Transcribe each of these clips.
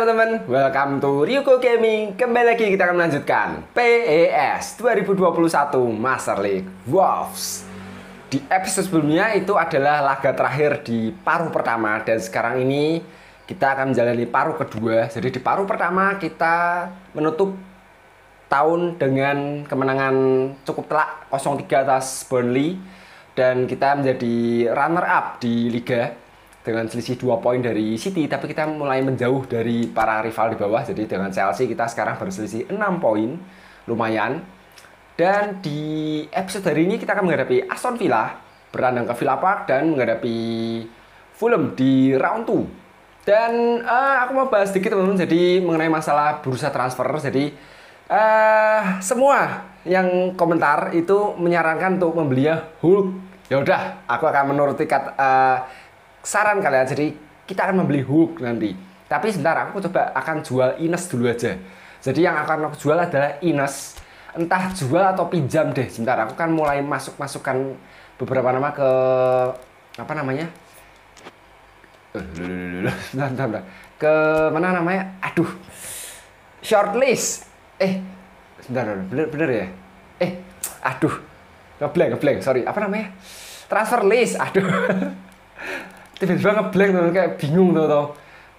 teman-teman, welcome to Ryuko Gaming. Kembali lagi kita akan melanjutkan PES 2021 Master League Wolves. Di episode sebelumnya itu adalah laga terakhir di paruh pertama Dan sekarang ini kita akan menjalani paruh kedua. Jadi di paruh pertama kita menutup tahun dengan kemenangan cukup telak 0-3 atas Burnley. Dan kita menjadi runner up di Liga dengan selisih dua poin dari City tapi kita mulai menjauh dari para rival di bawah. Jadi dengan Chelsea kita sekarang berselisih 6 poin. Lumayan. Dan di episode hari ini kita akan menghadapi Aston Villa berandang ke Villa Park dan menghadapi Fulham di round 2 dan uh, aku mau bahas sedikit teman-teman. Jadi mengenai masalah bursa transfer. Jadi uh, semua yang komentar itu menyarankan untuk membeli Hulk. Ya udah aku akan menuruti kata uh, saran kalian. Jadi kita akan membeli hook nanti. Tapi sebentar aku coba akan jual Ines dulu aja. Jadi yang akan aku jual adalah Ines. Entah jual atau pinjam deh. Sebentar aku kan mulai masuk masukkan beberapa nama ke apa namanya? Sebentar. ke mana namanya? Aduh. Shortlist. Eh sebentar bener bener ya? Eh aduh. Ngeblank ngeblank sorry. Apa namanya? Transfer list. Aduh tiba-tiba ngeblank tuh kayak bingung tuh tuh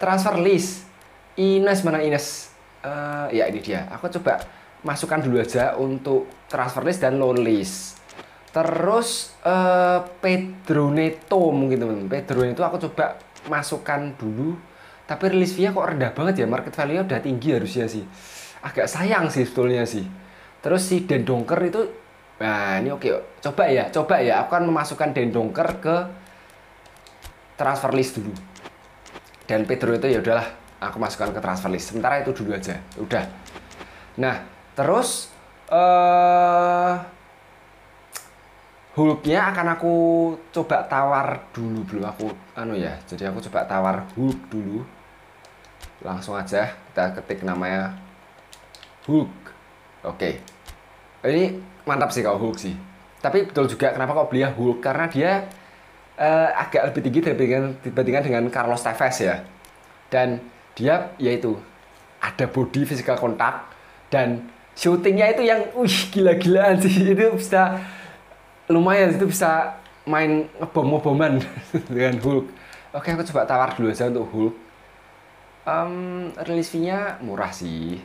transfer list. Ines mana Ines? Uh, ya ini dia. Aku coba masukkan dulu aja untuk transfer list dan loan list. Terus uh, Pedro Neto mungkin teman Pedro Neto aku coba masukkan dulu. Tapi rilis fee kok rendah banget ya? Market value udah tinggi harusnya sih. Agak sayang sih sebetulnya sih. Terus si Dendonker itu nah ini oke. Coba ya coba ya. Aku akan memasukkan Dendonker ke transfer list dulu. Dan Pedro itu ya udahlah aku masukkan ke transfer list. Sementara itu dulu aja udah. Nah terus uh, Hulknya akan aku coba tawar dulu belum aku anu ya jadi aku coba tawar Hulk dulu. Langsung aja kita ketik namanya Hulk. Oke. Ini mantap sih kalau Hulk sih. Tapi betul juga kenapa kok beli Hulk? Karena dia uh, agak lebih tinggi dibandingkan, dibandingkan dengan Carlos Tevez ya. Dan dia yaitu ada body physical kontak dan syutingnya itu yang wih gila-gilaan sih itu bisa lumayan itu bisa main ngebom-boman dengan Hulk. Oke aku coba tawar dulu aja untuk Hulk. Um, release fee-nya murah sih.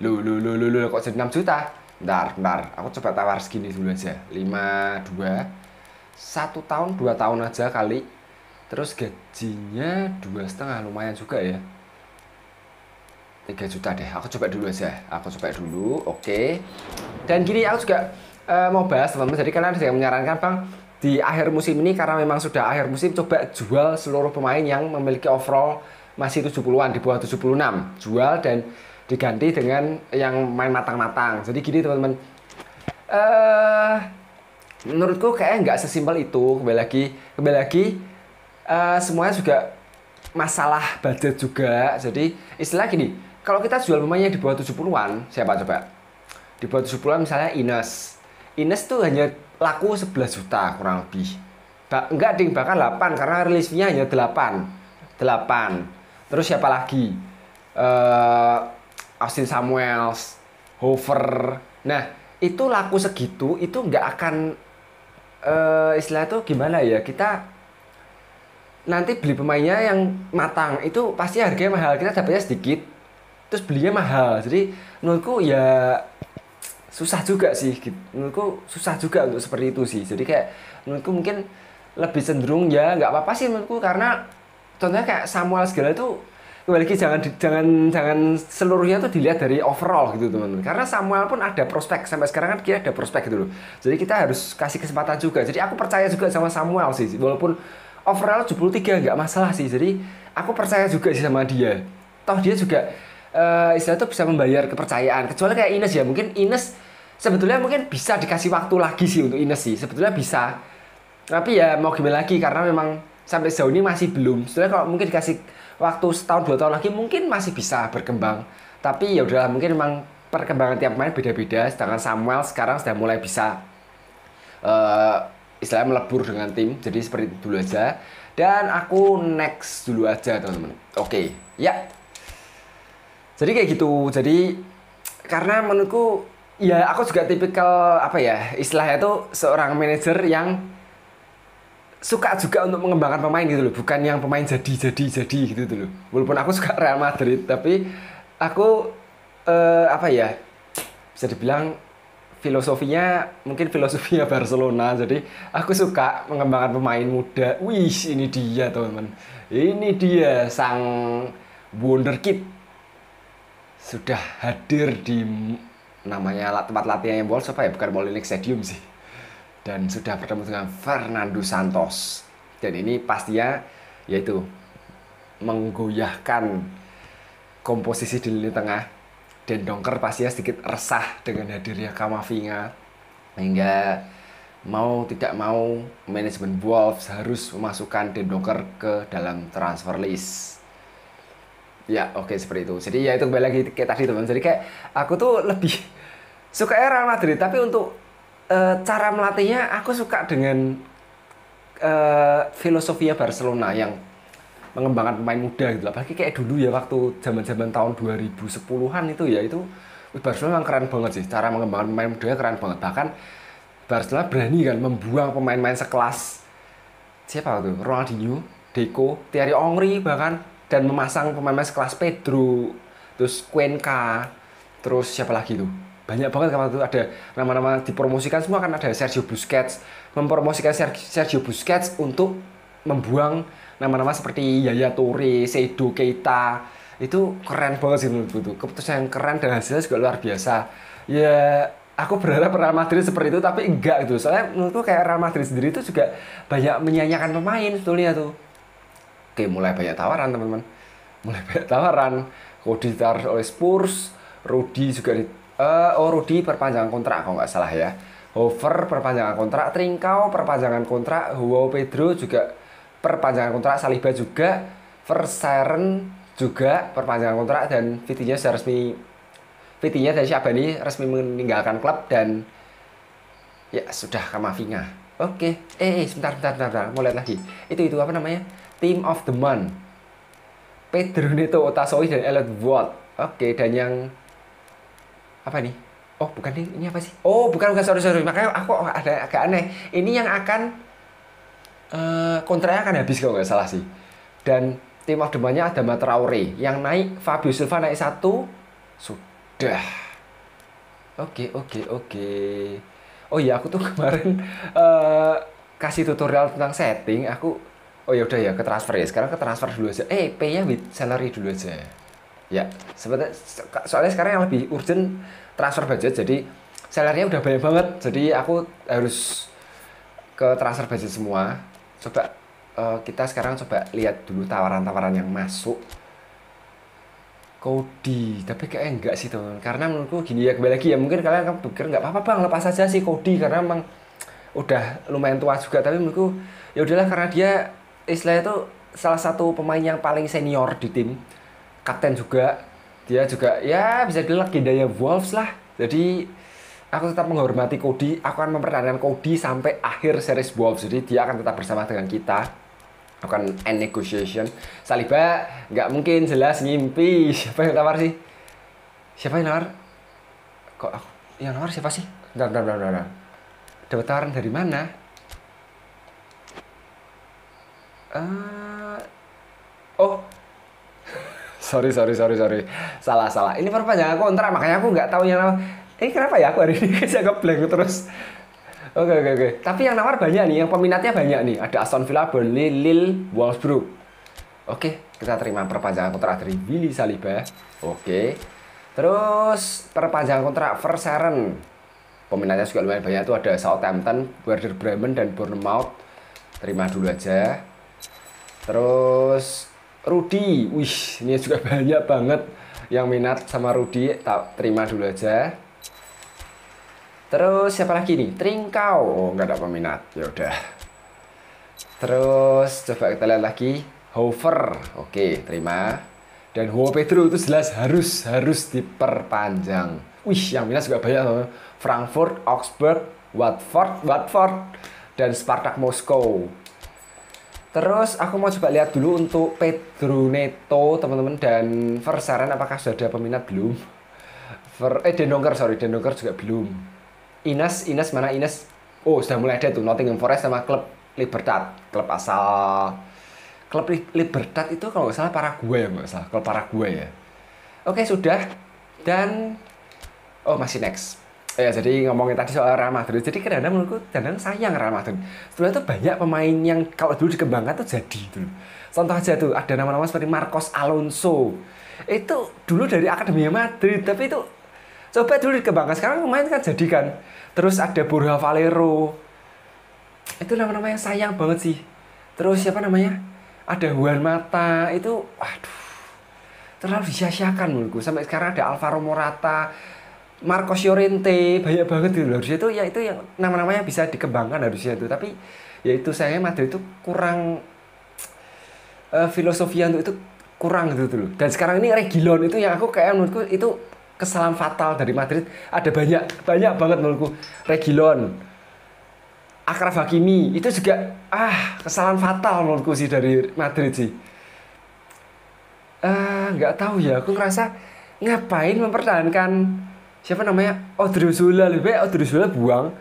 Lu lu lu lu lu kok jadi 6 juta? Bentar, bentar. Aku coba tawar segini dulu aja. 5 2 satu tahun dua tahun aja kali. Terus gajinya dua setengah lumayan juga ya. 3 juta deh aku coba dulu aja. Aku coba dulu oke. Okay. dan gini aku juga uh, mau bahas teman-teman. Jadi kalian ada yang menyarankan bang di akhir musim ini karena memang sudah akhir musim coba jual seluruh pemain yang memiliki overall masih 70-an di bawah 76 jual dan diganti dengan yang main matang-matang. Jadi gini teman-teman. Uh, menurutku kayak nggak sesimpel itu. Kembali lagi kembali lagi uh, semuanya juga masalah budget juga. Jadi istilah gini kalau kita jual pemainnya di bawah 70-an siapa coba? Di bawah 70-an misalnya Ines. Ines tuh hanya laku 11 juta kurang lebih. Ba enggak ding bahkan 8 karena rilisnya hanya 8 8 terus siapa lagi? Uh, Austin Samuels Hover nah itu laku segitu itu nggak akan uh, istilah itu gimana ya? Kita nanti beli pemainnya yang matang itu pasti harganya mahal. Kita dapatnya sedikit terus belinya mahal. Jadi menurutku ya susah juga sih gitu. menurutku susah juga untuk seperti itu sih. Jadi kayak menurutku mungkin lebih cenderung ya nggak apa-apa sih menurutku. Karena contohnya kayak Samuel segala itu kembali lagi jangan jangan jangan seluruhnya tuh dilihat dari overall gitu teman-teman. Karena Samuel pun ada prospek. Sampai sekarang kan dia ada prospek gitu loh. Jadi kita harus kasih kesempatan juga. Jadi aku percaya juga sama Samuel sih. Walaupun overall 73 nggak masalah sih. Jadi aku percaya juga sih sama dia. Toh dia juga uh, istilah itu bisa membayar kepercayaan. Kecuali kayak Ines ya. Mungkin Ines sebetulnya mungkin bisa dikasih waktu lagi sih untuk Ines sih. Sebetulnya bisa. Tapi ya mau gimana lagi? Karena memang sampai sejauh ini masih belum. Sebetulnya kalau mungkin dikasih waktu setahun dua tahun lagi mungkin masih bisa berkembang. Tapi ya udahlah mungkin memang perkembangan tiap pemain beda-beda. Sedangkan Samuel sekarang sudah mulai bisa uh, istilahnya melebur dengan tim. Jadi seperti itu dulu aja. Dan aku next dulu aja teman-teman. Oke okay. ya. Jadi kayak gitu. Jadi karena menurutku ya aku juga tipikal apa ya istilahnya itu seorang manajer yang suka juga untuk mengembangkan pemain gitu loh. Bukan yang pemain jadi jadi jadi gitu tuh loh. Walaupun aku suka Real Madrid tapi aku eh, apa ya bisa dibilang filosofinya mungkin filosofinya Barcelona. Jadi aku suka mengembangkan pemain muda. Wih ini dia teman-teman. Ini dia sang wonderkid sudah hadir di namanya tempat latihan yang bolos apa ya? Bukan Molinix Stadium sih dan sudah bertemu dengan Fernando Santos. Dan ini pastinya yaitu menggoyahkan komposisi di lini tengah. Dan Dongker pastinya sedikit resah dengan hadirnya Kamavinga. Hingga mau tidak mau manajemen Wolves harus memasukkan Den Donker ke dalam transfer list. Ya oke okay, seperti itu. Jadi ya itu kembali lagi kayak tadi teman. Jadi kayak aku tuh lebih suka Real Madrid tapi untuk uh, cara melatihnya aku suka dengan uh, filosofinya Barcelona yang mengembangkan pemain muda gitu apalagi kayak dulu ya waktu zaman-zaman tahun 2010-an itu ya itu Barcelona memang keren banget sih. Cara mengembangkan pemain muda keren banget. Bahkan Barcelona berani kan membuang pemain-pemain sekelas. Siapa tuh Ronaldinho, Deco, Thierry Henry bahkan dan memasang pemain-pemain sekelas. Pedro, terus Cuenca, terus siapa lagi tuh banyak banget kalau itu ada nama-nama dipromosikan semua kan ada Sergio Busquets. Mempromosikan Sergio Busquets untuk membuang nama-nama seperti Yaya Toure, Seido Keita. Itu keren banget sih menurutku itu. Keputusan yang keren dan hasilnya juga luar biasa. Ya aku berharap Real Madrid seperti itu tapi enggak gitu. Soalnya menurutku kayak Real Madrid sendiri itu juga banyak menyanyikan pemain sebetulnya tuh. Oke mulai banyak tawaran teman-teman. Mulai banyak tawaran. Cody ditaruh oleh Spurs Rudy juga uh, oh Rudi perpanjangan kontrak kalau nggak salah ya. Hover perpanjangan kontrak. Trinkau perpanjangan kontrak. Hugo Pedro juga perpanjangan kontrak. Saliba juga. Verseren juga perpanjangan kontrak. Dan Vitinha sudah resmi Vitinha dan Syabani resmi meninggalkan klub dan ya sudah Kamavinga. Oke. Eh, eh sebentar, sebentar sebentar sebentar. Mau lihat lagi. Itu itu apa namanya? Team of the Month. Pedro Neto Otasoi dan Elliot Watt oke dan yang apa nih oh bukan nih ini apa sih? Oh bukan bukan sorry sorry. Makanya aku ada agak aneh. Ini yang akan uh, kontraknya akan habis kalau nggak salah sih. Dan tim of the ada Matraore yang naik Fabio Silva naik satu. Sudah. Oke okay, oke okay, oke. Okay. oh iya aku tuh kemarin uh, kasih tutorial tentang setting. Aku oh ya udah ya ke transfer ya. Sekarang ke transfer dulu aja. Eh pay nya with salary dulu aja ya sebetulnya soalnya sekarang yang lebih urgent transfer budget jadi sellernya udah banyak banget jadi aku harus ke transfer budget semua. Coba uh, kita sekarang coba lihat dulu tawaran-tawaran yang masuk. Kodi tapi kayak enggak sih teman. Karena menurutku gini ya kembali lagi ya mungkin kalian pikir nggak apa-apa bang lepas saja sih Kodi karena emang udah lumayan tua juga. Tapi menurutku ya udahlah karena dia istilahnya itu salah satu pemain yang paling senior di tim kapten juga. Dia juga ya bisa dibilang legendanya Wolves lah. Jadi aku tetap menghormati Cody. Aku akan mempertahankan Cody sampai akhir series Wolves. Jadi dia akan tetap bersama dengan kita. Akan end negotiation. Saliba nggak mungkin jelas ngimpi. Siapa yang tawar sih? Siapa yang tawar? Kok aku yang tawar siapa sih? Bentar bentar bentar, bentar. dapat tawaran dari mana? Uh, oh sorry sorry sorry sorry. Salah salah. Ini perpanjangan kontrak makanya aku nggak tahu yang nama. Ini kenapa ya aku hari ini jaga blank terus? Oke okay, oke okay, oke. Okay. tapi yang nawar banyak nih yang peminatnya banyak nih. Ada Aston Villa Burnley Lille Wolfsburg. Oke kita terima perpanjangan kontrak dari Willy Saliba. Oke. Terus perpanjangan kontrak Verseren. Peminatnya juga lumayan banyak tuh. Ada Southampton Werder Bremen dan Bournemouth. Terima dulu aja. Terus Rudi, wih ini juga banyak banget yang minat sama Rudi, tak terima dulu aja. Terus siapa lagi nih? Trinkau, oh nggak ada peminat, ya udah. Terus coba kita lihat lagi, Hover, oke terima. Dan Hugo Pedro itu jelas harus harus diperpanjang. Wih, yang minat juga banyak loh. Frankfurt, Augsburg, Watford, Watford, dan Spartak Moskow. Terus aku mau coba lihat dulu untuk Pedro Neto teman-teman dan Versaran apakah sudah ada peminat belum? Ver, eh Dendonger sorry Dendonger juga belum. Ines Ines mana Ines? Oh sudah mulai ada tuh Nottingham Forest sama klub Libertad klub asal klub Libertad itu kalau nggak salah Paraguay ya nggak salah klub Paraguay ya. Oke sudah dan oh masih next ya jadi ngomongin tadi soal Real Madrid. Jadi kadang-kadang menurutku kadang sayang Real Madrid. Sebenarnya tuh banyak pemain yang kalau dulu dikembangkan tuh jadi gitu contoh aja tuh ada nama-nama seperti Marcos Alonso. Itu dulu dari Akademi Madrid tapi itu coba dulu dikembangkan. Sekarang pemain kan jadi kan. Terus ada Borja Valero. Itu nama-nama yang sayang banget sih. Terus siapa namanya? Ada Juan Mata. Itu waduh terlalu disia-siakan menurutku. Sampai sekarang ada Alvaro Morata Marcos Llorente banyak banget gitu harusnya itu ya itu yang nama-namanya bisa dikembangkan harusnya itu. Tapi ya itu saya Madrid itu kurang uh, filosofi untuk itu kurang gitu dulu dan sekarang ini Regilon itu yang aku kayak menurutku itu kesalahan fatal dari Madrid. Ada banyak banyak banget menurutku. Regilon Akraf Hakimi itu juga ah kesalahan fatal menurutku sih dari Madrid sih. Ah nggak uh, tahu ya aku ngerasa ngapain mempertahankan siapa namanya? Odriozola lebih baik Odriozola buang.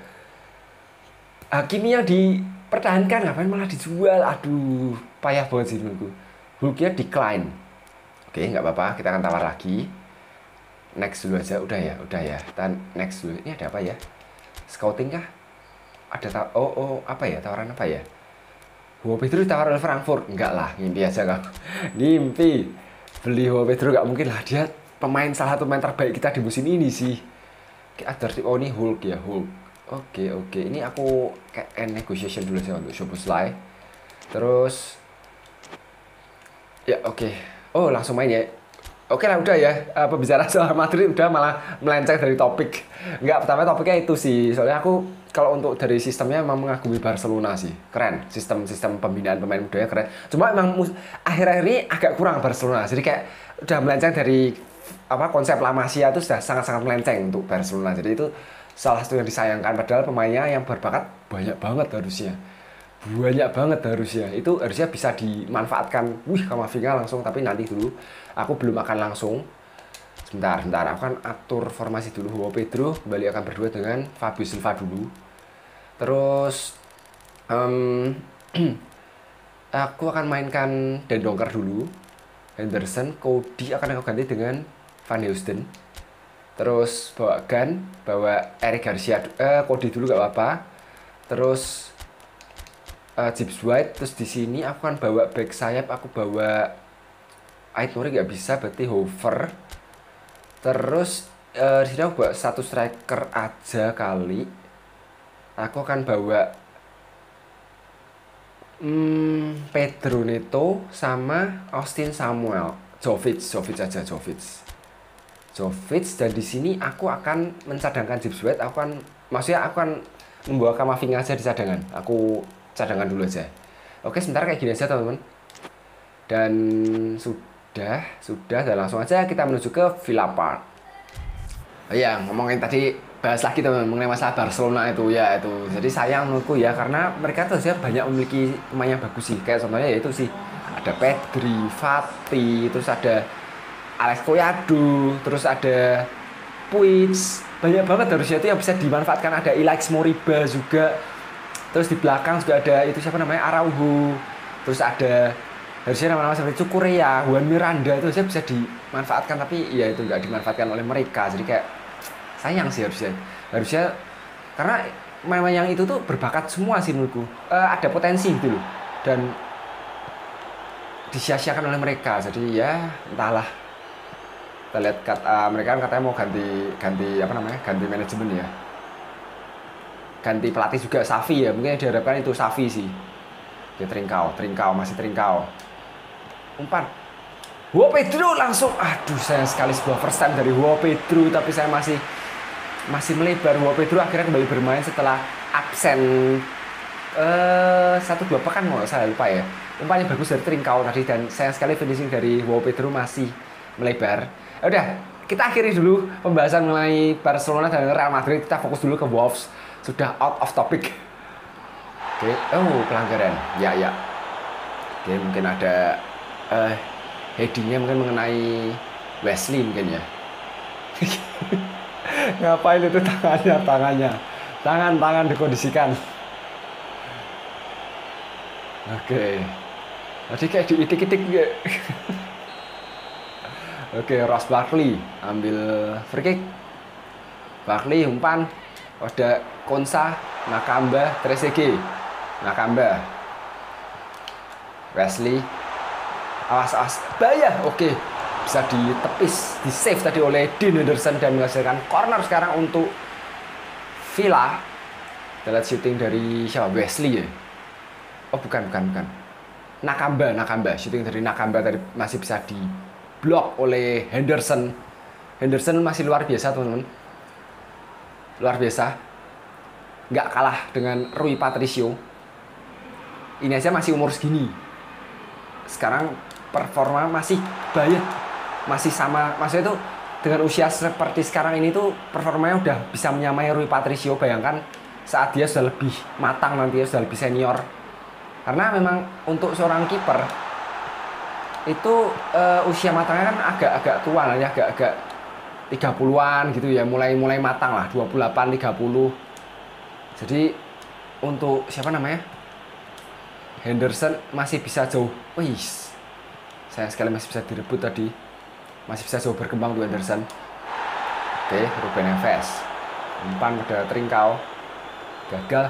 Hakimi yang dipertahankan ngapain malah dijual. Aduh payah banget sih menurutku. Hulknya decline. Oke nggak apa-apa. Kita akan tawar lagi. Next dulu aja. Udah ya udah ya. Dan next dulu. Ini ada apa ya? Scouting kah? Ada ta oh oh apa ya? Tawaran apa ya? Hugo Pedro ditawar oleh Frankfurt? Enggak lah ngimpi aja kan ngimpi. Beli Hugo Pedro nggak mungkin lah. Dia pemain salah satu pemain terbaik kita di musim ini sih. Ada oh ini Hulk ya Hulk. Oke oke. Ini aku kayak negotiation dulu sih untuk Shobuslai terus ya oke. Oh langsung main ya. Oke lah udah ya. Apa bicara soal Madrid udah malah melenceng dari topik. Nggak pertama topiknya itu sih. Soalnya aku kalau untuk dari sistemnya memang mengagumi Barcelona sih keren sistem sistem pembinaan pemain mudanya keren cuma memang akhir-akhir ini agak kurang Barcelona jadi kayak udah melenceng dari apa konsep La Masia itu sudah sangat-sangat melenceng untuk Barcelona. Jadi itu salah satu yang disayangkan padahal pemainnya yang berbakat banyak banget harusnya. Banyak banget harusnya. Itu harusnya bisa dimanfaatkan. Wih, Kamavinga langsung tapi nanti dulu aku belum akan langsung. Sebentar, sebentar. Aku akan atur formasi dulu. Hugo Pedro kembali akan berdua dengan Fabio Silva dulu. Terus um, aku akan mainkan Dendongker dulu. Henderson, Cody akan aku ganti dengan Van Houston terus bawa Gan bawa Eric Garcia eh Cody dulu gak apa-apa terus uh, Gibbs White terus di sini aku kan bawa back sayap aku bawa Ait Nuri gak bisa berarti Hover terus uh, di sini aku bawa satu striker aja kali. Aku akan bawa hmm, Pedro Neto sama Austin Samuel. Jovic Jovic aja Jovic. Jovic dan di sini aku akan mencadangkan Gibbs White aku akan maksudnya aku akan membawa Kamavinga aja di cadangan. Aku cadangan dulu aja. Oke sebentar kayak gini aja teman-teman. Dan sudah sudah dan langsung aja kita menuju ke Villa Park oh iya ngomongin tadi bahas lagi teman mengenai masalah Barcelona itu ya itu jadi sayang menurutku ya karena mereka tuh banyak memiliki pemain yang bagus sih kayak contohnya yaitu sih ada Pedri, Fati, terus ada Alex Koyadu, terus ada Puig, banyak banget harusnya itu yang bisa dimanfaatkan ada Ilaix Moriba juga. Terus di belakang juga ada itu siapa namanya Araujo. Terus ada harusnya nama-nama seperti Cukurea, Juan Miranda itu harusnya bisa dimanfaatkan tapi ya itu nggak dimanfaatkan oleh mereka. Jadi kayak sayang sih harusnya. Harusnya karena memang yang itu tuh berbakat semua sih menurutku. Uh, ada potensi loh. Dan disia-siakan oleh mereka. Jadi ya entahlah kita lihat kata, uh, mereka kan katanya mau ganti ganti apa namanya ganti manajemen ya ganti pelatih juga Safi ya mungkin diharapkan itu Safi sih dia teringkau teringkau masih teringkau umpan. Hugo Pedro langsung aduh sayang sekali sebuah first time dari Hugo Pedro tapi saya masih masih melebar. Hugo Pedro akhirnya kembali bermain setelah absen eh satu dua pekan mau saya lupa ya. Umpannya bagus dari teringkau tadi dan sayang sekali finishing dari Hugo Pedro masih melebar. Ya udah kita akhiri dulu pembahasan mengenai Barcelona dan Real Madrid. Kita fokus dulu ke Wolves. Sudah out of topic. Oke oh pelanggaran. Ya ya. Oke, mungkin ada uh, headingnya mungkin mengenai Wesley mungkin ya. Ngapain itu tangannya, tangannya? Tangan, tangan dikondisikan. Oke. Tadi kayak diitik-itik. Oke, Ross Barkley ambil free kick. Barkley umpan ada Konsa, Nakamba, Tresege. Nakamba. Wesley. Awas, awas. Bahaya. Oke. Bisa ditepis, di save tadi oleh Dean Henderson dan menghasilkan corner sekarang untuk Villa. Kita lihat shooting dari siapa? Wesley ya? Oh, bukan, bukan, bukan. Nakamba, Nakamba. Shooting dari Nakamba tadi masih bisa di blok oleh Henderson. Henderson masih luar biasa teman-teman. Luar biasa. Nggak kalah dengan Rui Patricio. Ini aja masih umur segini. Sekarang performa masih banyak. Masih sama. Maksudnya itu dengan usia seperti sekarang ini tuh performanya udah bisa menyamai Rui Patricio. Bayangkan saat dia sudah lebih matang nanti ya sudah lebih senior. Karena memang untuk seorang kiper itu uh, usia matangnya kan agak-agak tua lah ya, agak-agak 30-an gitu ya, mulai-mulai matang lah, 28 30. Jadi untuk siapa namanya? Henderson masih bisa jauh. Wih. Saya sekali masih bisa direbut tadi. Masih bisa jauh berkembang tuh Henderson. Oke, Ruben Neves. Umpan pada Trinkau. Gagal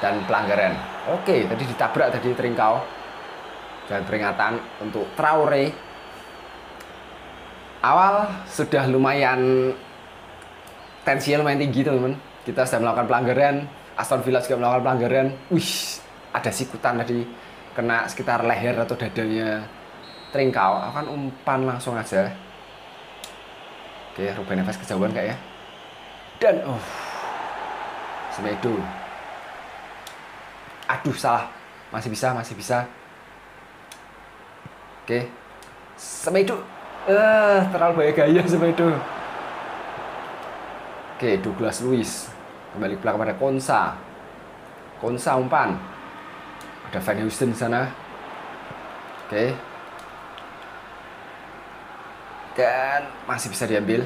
dan pelanggaran. Oke, tadi ditabrak tadi Trinkau dan peringatan untuk Traore awal sudah lumayan tensinya lumayan tinggi teman-teman kita sudah melakukan pelanggaran Aston Villa juga melakukan pelanggaran wih ada sikutan tadi kena sekitar leher atau dadanya Trinkau akan umpan langsung aja oke Ruben Neves kejauhan kayak ya dan oh Semedo aduh salah masih bisa masih bisa Oke. Semedo. Eh, uh, terlalu banyak gaya Semedo. Oke, Douglas Luis. Kembali ke belakang pada Konsa. Konsa umpan. Ada Van Houston di sana. Oke. Dan masih bisa diambil.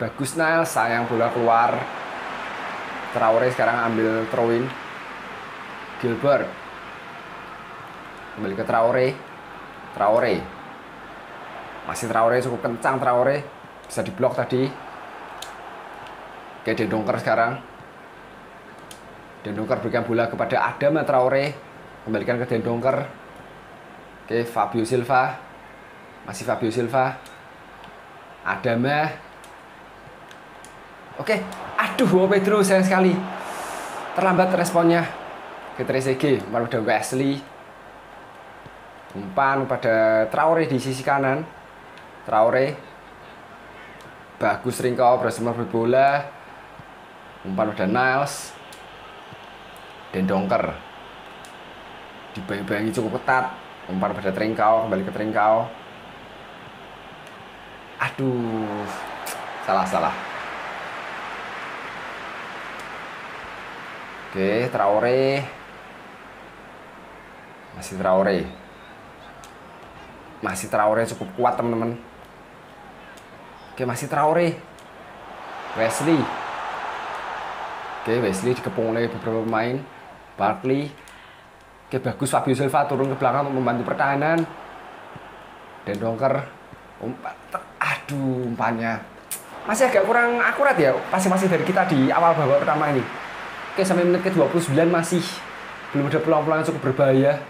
Bagus Nile, sayang bola keluar. Traore sekarang ambil throw-in. Gilbert. Kembali ke Traore. Traore masih Traore cukup kencang Traore bisa diblok tadi oke Dendongker sekarang Dendongker berikan bola kepada Adama Traore kembalikan ke Dendongker oke Fabio Silva masih Fabio Silva Adama oke. Aduh oh Pedro sayang sekali. Terlambat responnya. Ke Trezeguet malah udah Wesley umpan pada Traore di sisi kanan. Traore. Bagus Ringkau berhasil merebut bola. Umpan pada Niles. Dan Dongker dibayang-bayangi cukup ketat. Umpan pada Trinkau kembali ke Trinkau aduh. Salah salah. Oke Traore. Masih Traore. Masih Traore cukup kuat teman-teman. Oke masih Traore. Wesley. Oke Wesley dikepung oleh beberapa pemain. Barkley. Oke bagus Fabio Silva turun ke belakang untuk membantu pertahanan. Dan Donker. Umpan aduh umpannya masih agak kurang akurat ya pasti masih dari kita di awal babak pertama ini. Oke sampai menit ke 29 masih belum ada peluang-peluang yang cukup berbahaya.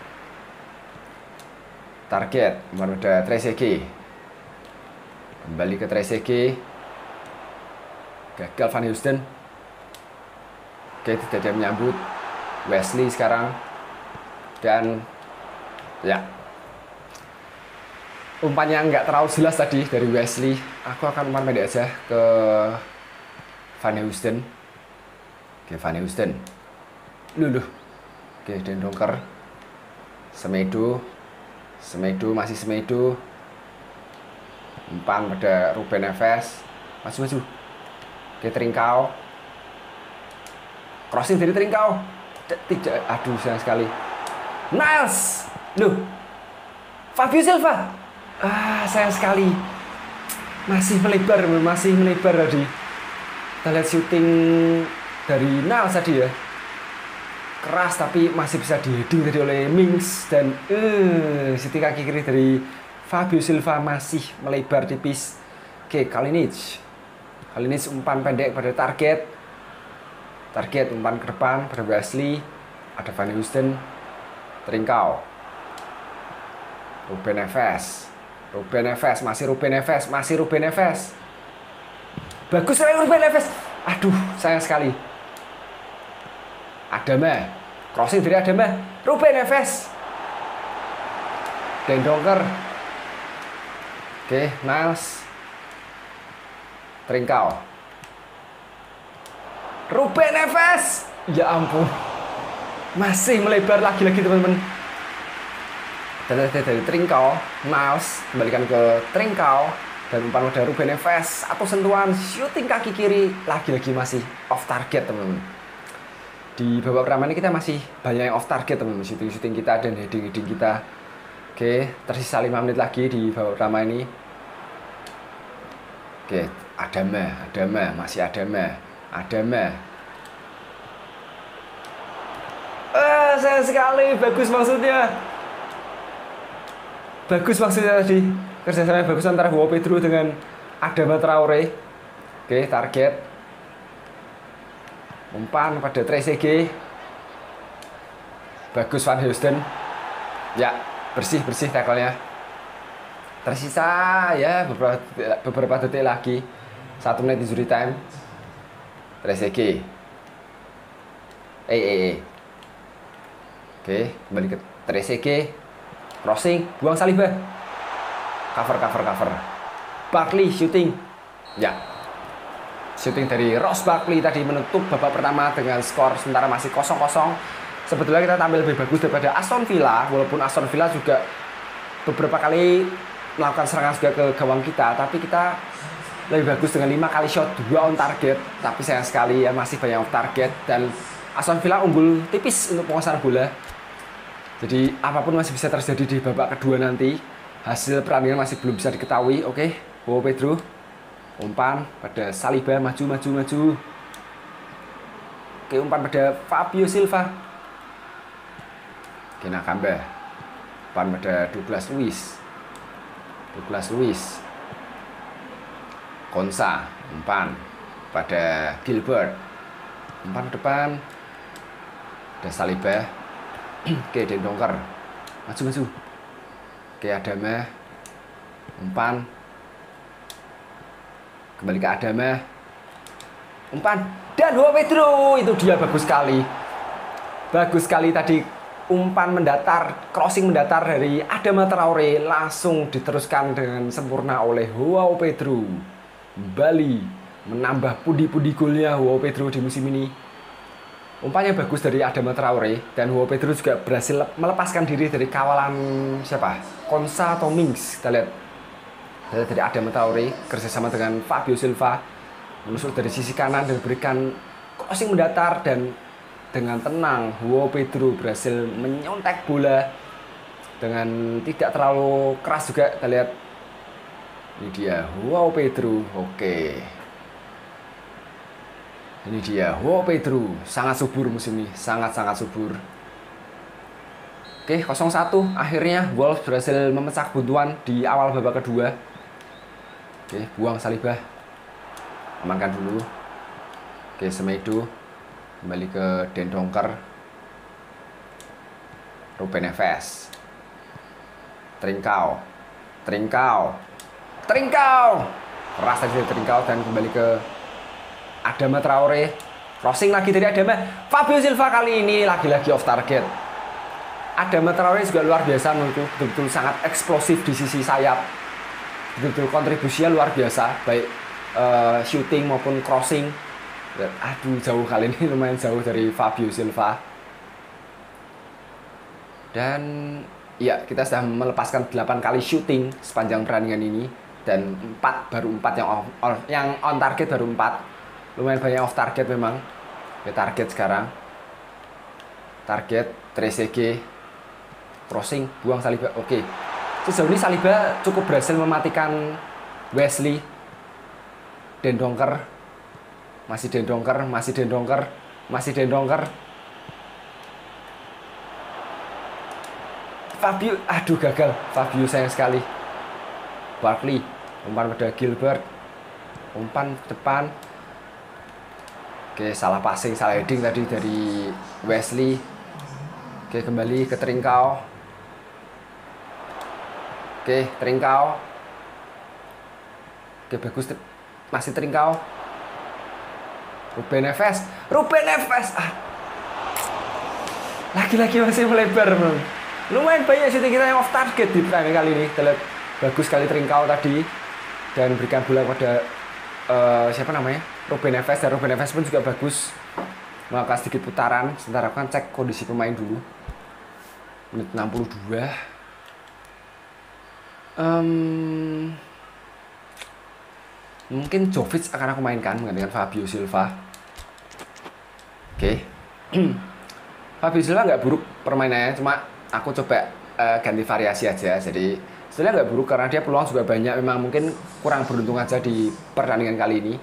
Target menuju Treseki kembali ke Treseki gagal Van Houston oke tidak ada menyambut. Wesley sekarang. Dan ya umpannya nggak terlalu jelas tadi dari Wesley. Aku akan umpan pendek aja ke Van Houston oke Van Houston luluh oke dan Donker. Semedo. Semedo masih Semedo. Umpan pada Ruben Neves. Maju maju. Ke Trinkau crossing dari Trinkau tidak. Aduh sayang sekali. Niles. Loh, Fabio Silva. Ah, sayang sekali. Masih melebar, masih melebar tadi. Kita lihat syuting dari Nal tadi ya. Keras tapi masih bisa diheading tadi oleh Mings dan eh uh, kaki kiri dari Fabio Silva masih melebar tipis. Oke, kali ini kali ini umpan pendek pada target. Target umpan ke depan pada Wesley. Ada Van Houston. Trinkau. Ruben Neves. Ruben Neves, masih Ruben Neves, masih Ruben Neves. Bagus sekali Ruben Neves. Aduh, sayang sekali. Adama. Crossing dari Adama. Ruben Neves. Dendonker. Oke, Niles. Trinkau. Ruben Neves. Ya ampun. Masih melebar lagi-lagi teman-teman dan dari Trinkau, Miles kembalikan ke Trinkau dan umpan dari Ruben Neves atau sentuhan shooting kaki kiri lagi-lagi masih off target teman-teman. Di babak pertama ini kita masih banyak yang off target teman-teman. Shooting-shooting kita dan heading-heading kita. Oke tersisa 5 menit lagi di babak pertama ini. Oke Adama Adama masih Adama Adama Ah, saya sekali bagus maksudnya bagus maksudnya tadi. Kerjasama yang bagus antara Hugo Pedro dengan Adama Traore. Oke target. Umpan pada Trezeguet bagus Van Houston ya bersih bersih tackle-nya. Tersisa ya beberapa beberapa detik lagi. Satu menit injury time. Trezeguet eh eh eh. Oke kembali ke Trezeguet crossing buang Saliba. Cover cover cover. Barkley shooting. Ya. Shooting dari Ross Barkley tadi menutup babak pertama dengan skor sementara masih kosong kosong sebetulnya kita tampil lebih bagus daripada Aston Villa walaupun Aston Villa juga beberapa kali melakukan serangan juga ke gawang kita tapi kita lebih bagus dengan lima kali shot dua on target. Tapi sayang sekali ya masih banyak target dan Aston Villa unggul tipis untuk penguasaan bola jadi apa pun masih bisa terjadi di babak kedua nanti. Hasil perandingan masih belum bisa diketahui. Oke, Wow Pedro. Umpan pada Saliba maju maju maju. Oke, umpan pada Fabio Silva. Oke, Nakamba. Umpan pada Douglas Luiz. Douglas Luiz. Konsa, umpan pada Gilbert. Umpan depan. Ada Saliba Oke, Den Dongker. Maju, maju. Oke, Adama. Umpan. Kembali ke Adama. Umpan. Dan Hoa Pedro. Itu dia bagus sekali. Bagus sekali tadi umpan mendatar, crossing mendatar dari Adama Traore langsung diteruskan dengan sempurna oleh Hoa Pedro. Bali menambah pudi-pudi golnya Hoa Pedro di musim ini umpannya bagus dari Adama Traore dan Hugo Pedro juga berhasil melepaskan diri dari kawalan siapa? Konsa atau Mings kita lihat. Dari Adama Traore kerjasama dengan Fabio Silva menusuk dari sisi kanan dan berikan crossing mendatar dan dengan tenang Hugo Pedro berhasil menyontek bola dengan tidak terlalu keras juga. Kita lihat. Ini dia Hugo Pedro oke ini dia, wow Pedro, sangat subur musim ini, sangat-sangat subur. Oke, 0-1 akhirnya Wolves berhasil memecah buntuan di awal babak kedua. Oke, buang Salibah. Amankan dulu. Oke, Semedo kembali ke Dendonker. Ruben Neves. Trinkau. Trinkau. Trinkau. Keras tadi Trinkau dan kembali ke Adama Traore. Crossing lagi dari Adama. Fabio Silva kali ini lagi-lagi off target. Adama Traore juga luar biasa menurutku betul-betul sangat eksplosif di sisi sayap. Betul-betul kontribusinya luar biasa baik uh, shooting maupun crossing. Aduh jauh kali ini lumayan jauh dari Fabio Silva. Dan ya kita sudah melepaskan 8 kali shooting sepanjang perandingan ini. Dan 4 baru 4 yang on, yang on target baru 4 lumayan banyak off target memang. Ya target sekarang. Target 3CG crossing buang Saliba. Oke. Sejauh ini Saliba cukup berhasil mematikan Wesley Dendongker. Masih Dendongker masih Dendongker masih Dendongker. Fabio aduh gagal. Fabio sayang sekali. Barkley umpan pada Gilbert. Umpan depan oke salah passing salah heading tadi dari Wesley. Oke kembali ke Trinkau oke Trinkau oke bagus masih Trinkau Ruben Neves. Ruben Neves ah. Lagi-lagi masih melebar bro. Lumayan banyak sih kita yang off target di prime kali ini. Kita lihat bagus sekali Trinkau tadi. Dan berikan bola pada uh, siapa namanya Ruben Neves dan Ruben Neves pun juga bagus. Melakukan sedikit putaran sebentar aku kan cek kondisi pemain dulu. Menit 62 um, mungkin Jovic akan aku mainkan dengan Fabio Silva. Oke. Okay. Fabio Silva nggak buruk permainannya cuma aku coba uh, ganti variasi aja. Jadi sebenarnya nggak buruk karena dia peluang juga banyak. Memang mungkin kurang beruntung aja di pertandingan kali ini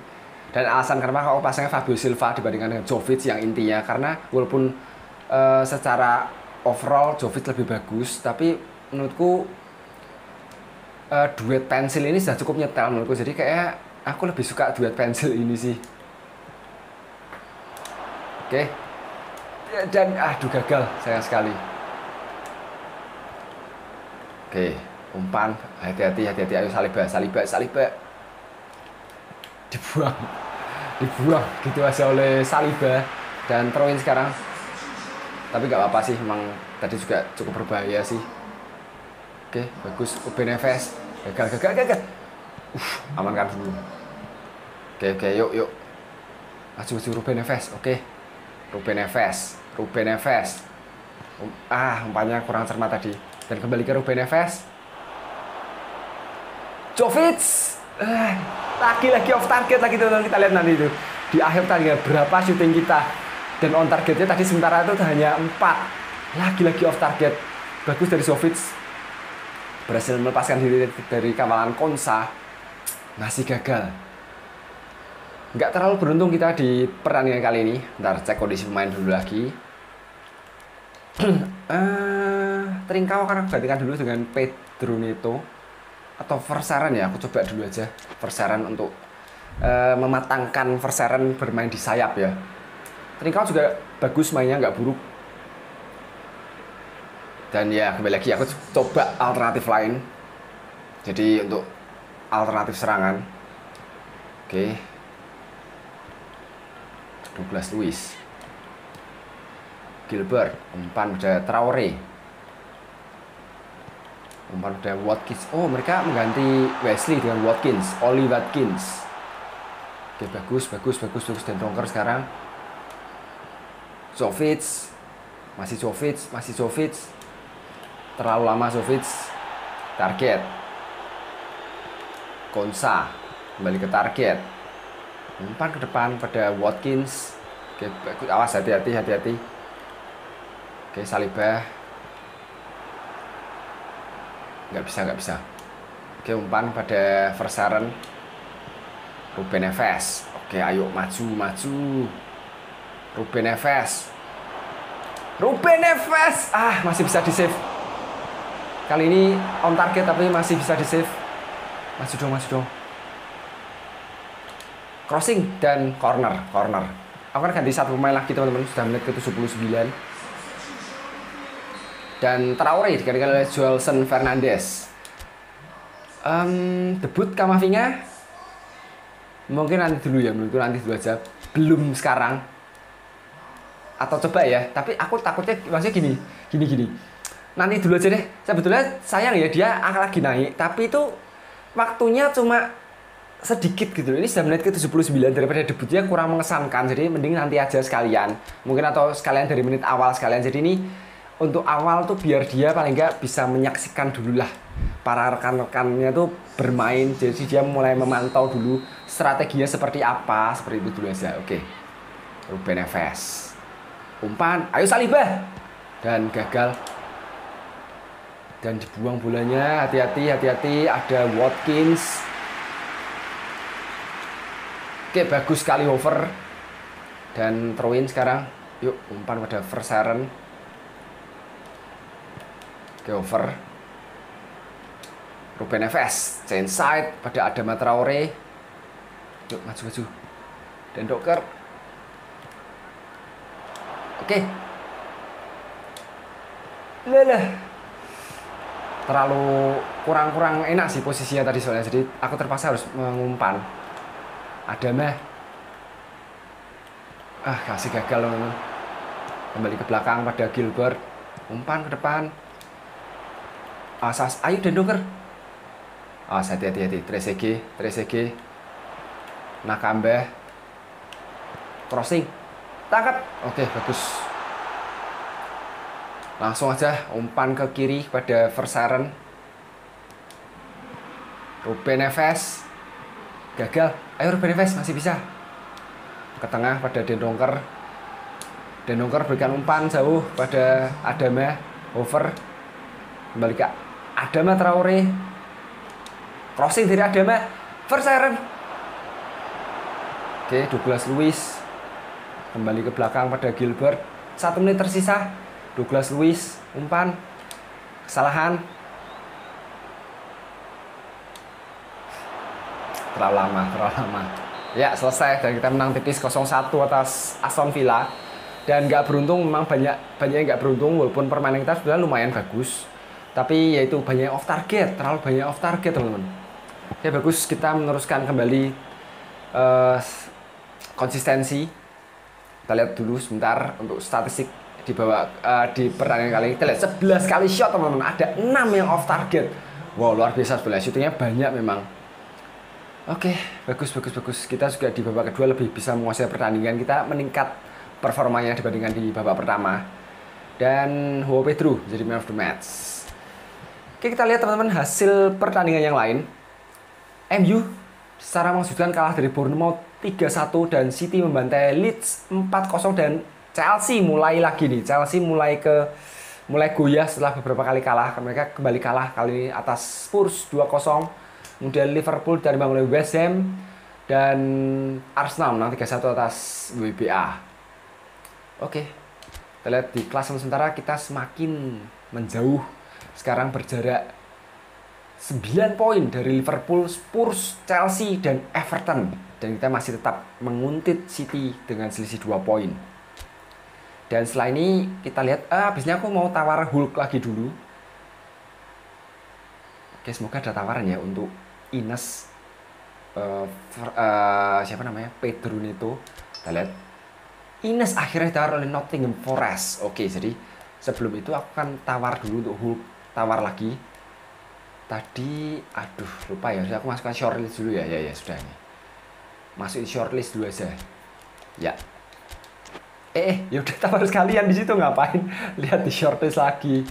dan alasan kenapa aku pasangnya Fabio Silva dibandingkan dengan Jovic yang intinya karena walaupun uh, secara overall Jovic lebih bagus tapi menurutku uh, duet pensil ini sudah cukup nyetel menurutku. Jadi kayak aku lebih suka duet pensil ini sih. Oke. Okay. dan aduh gagal sayang sekali. Oke okay. umpan. Hati-hati hati-hati. Ayo Saliba Saliba Saliba dibuang. Dibuang gitu aja oleh Saliba dan throw sekarang. Tapi nggak apa-apa sih emang tadi juga cukup berbahaya sih. Oke bagus Ruben Neves. Gagal gagal gagal. Uh amankan dulu. Oke oke yuk yuk. Maju maju Ruben Neves oke. Ruben Neves Ruben Neves. Um, ah umpannya kurang cermat tadi. Dan kembali ke Ruben Neves. Jovic! Eh, lagi-lagi off target lagi teman kita lihat nanti itu. Di akhir tadi berapa syuting kita. Dan on targetnya tadi sementara itu hanya 4 lagi-lagi off target. Bagus dari Sovic berhasil melepaskan diri dari kawalan Konsa. Masih gagal. Nggak terlalu beruntung kita di pertandingan kali ini. Ntar cek kondisi pemain dulu lagi. Uh, Trinkau akan gantikan dulu dengan Pedro Neto atau Versaran ya aku coba dulu aja. Versaran untuk uh, mematangkan Versaran bermain di sayap ya. Trinkau juga bagus mainnya nggak buruk. Dan ya kembali lagi aku coba alternatif lain. Jadi untuk alternatif serangan. Oke. Douglas Luis Gilbert umpan pada Traore umpan udah Watkins. Oh mereka mengganti Wesley dengan Watkins Oli Watkins. Oke bagus bagus bagus bagus. Dan Ronker sekarang. Jovic. Masih Jovic masih Jovic. Terlalu lama Jovic. Target. Konsa. Kembali ke target. Umpan ke depan pada Watkins. Oke bagus. Awas hati-hati hati-hati. Oke Saliba nggak bisa nggak bisa. Oke umpan pada Versaren Ruben Neves. Oke ayo maju maju. Ruben Neves. Ruben Neves! Ah masih bisa di save kali ini on target tapi masih bisa di save masih dong masih dong. Crossing dan corner corner. Aku akan ganti satu pemain lagi teman-teman. Sudah menit ke 79 dan Traore digantikan oleh Joelson Fernandes. Um, debut Kamavinga mungkin nanti dulu ya, menurutku nanti dulu aja. Belum sekarang. Atau coba ya, tapi aku takutnya maksudnya gini, gini gini. Nanti dulu aja deh. Sebetulnya sayang ya dia akan lagi naik, tapi itu waktunya cuma sedikit gitu. Ini sudah menit ke 79 daripada debutnya kurang mengesankan. Jadi mending nanti aja sekalian. Mungkin atau sekalian dari menit awal sekalian. Jadi ini untuk awal tuh biar dia paling nggak bisa menyaksikan dulu lah. Para rekan-rekannya tuh bermain jadi dia mulai memantau dulu strateginya seperti apa seperti itu dulu aja. Oke. Ruben Neves. Umpan ayo Saliba dan gagal. Dan dibuang bolanya. Hati-hati hati-hati. Ada Watkins. Oke bagus sekali over. Dan throw in sekarang. Yuk umpan pada Versaren oke over Ruben Neves side pada Adama Traore. Yuk maju maju dan Docker oke. Lelah terlalu kurang-kurang enak sih posisinya tadi soalnya. Jadi aku terpaksa harus mengumpan. Ada meh ah kasih gagal loh kembali ke belakang pada Gilbert. Umpan ke depan asas ayo dan doker ah hati hati hati Tresege Tresege Nakambe crossing tangkap oke bagus Langsung aja umpan ke kiri pada Versaren. Ruben Neves. Gagal. Ayo Ruben Neves masih bisa. Ke tengah pada Dendongker. Dendongker berikan umpan jauh pada Adama. Over. Kembali ke Adama Traore. Crossing dari Adama. Versaren. Oke, Douglas Luis. Kembali ke belakang pada Gilbert. Satu menit tersisa. Douglas Luiz umpan kesalahan terlalu lama terlalu lama ya selesai dan kita menang tipis 0-1 atas Aston Villa dan nggak beruntung memang banyak banyak nggak beruntung walaupun permainan kita sudah lumayan bagus tapi yaitu banyak off target terlalu banyak off target teman-teman. Ya bagus kita meneruskan kembali uh, konsistensi. Kita lihat dulu sebentar untuk statistik di bawah uh, di pertandingan kali ini. Kita lihat 11 kali shot teman-teman. Ada 6 yang off target. Wow luar biasa sebenarnya. Shootingnya banyak memang. Oke okay, bagus bagus bagus. Kita juga di babak kedua lebih bisa menguasai pertandingan kita meningkat performanya dibandingkan di babak pertama. Dan Hugo Pedro jadi man of the match oke kita lihat teman-teman hasil pertandingan yang lain MU secara mengejutkan kalah dari Bournemouth 3-1 dan City membantai Leeds 4-0 dan Chelsea mulai lagi nih. Chelsea mulai ke mulai goyah setelah beberapa kali kalah. Mereka kembali kalah kali ini atas Spurs 2-0. Kemudian Liverpool dari oleh West Ham dan Arsenal menang 3-1 atas WBA. Oke. Kita lihat di kelas sementara kita semakin menjauh. Sekarang berjarak 9 poin dari Liverpool, Spurs, Chelsea, dan Everton. Dan kita masih tetap menguntit City dengan selisih 2 poin. Dan setelah ini kita lihat, ah, habisnya aku mau tawar Hulk lagi dulu. Oke, semoga ada tawaran ya untuk Ines, uh, uh, siapa namanya, Pedro Neto. Kita lihat, Ines akhirnya ditawar oleh Nottingham Forest. Oke, jadi sebelum itu aku kan tawar dulu untuk Hulk, tawar lagi. Tadi, aduh lupa ya, aku masukkan shortlist dulu ya, ya ya sudah ini. Masuk di shortlist dulu aja. Ya, eh, eh ya udah tawar sekalian di situ ngapain? Lihat di shortlist lagi.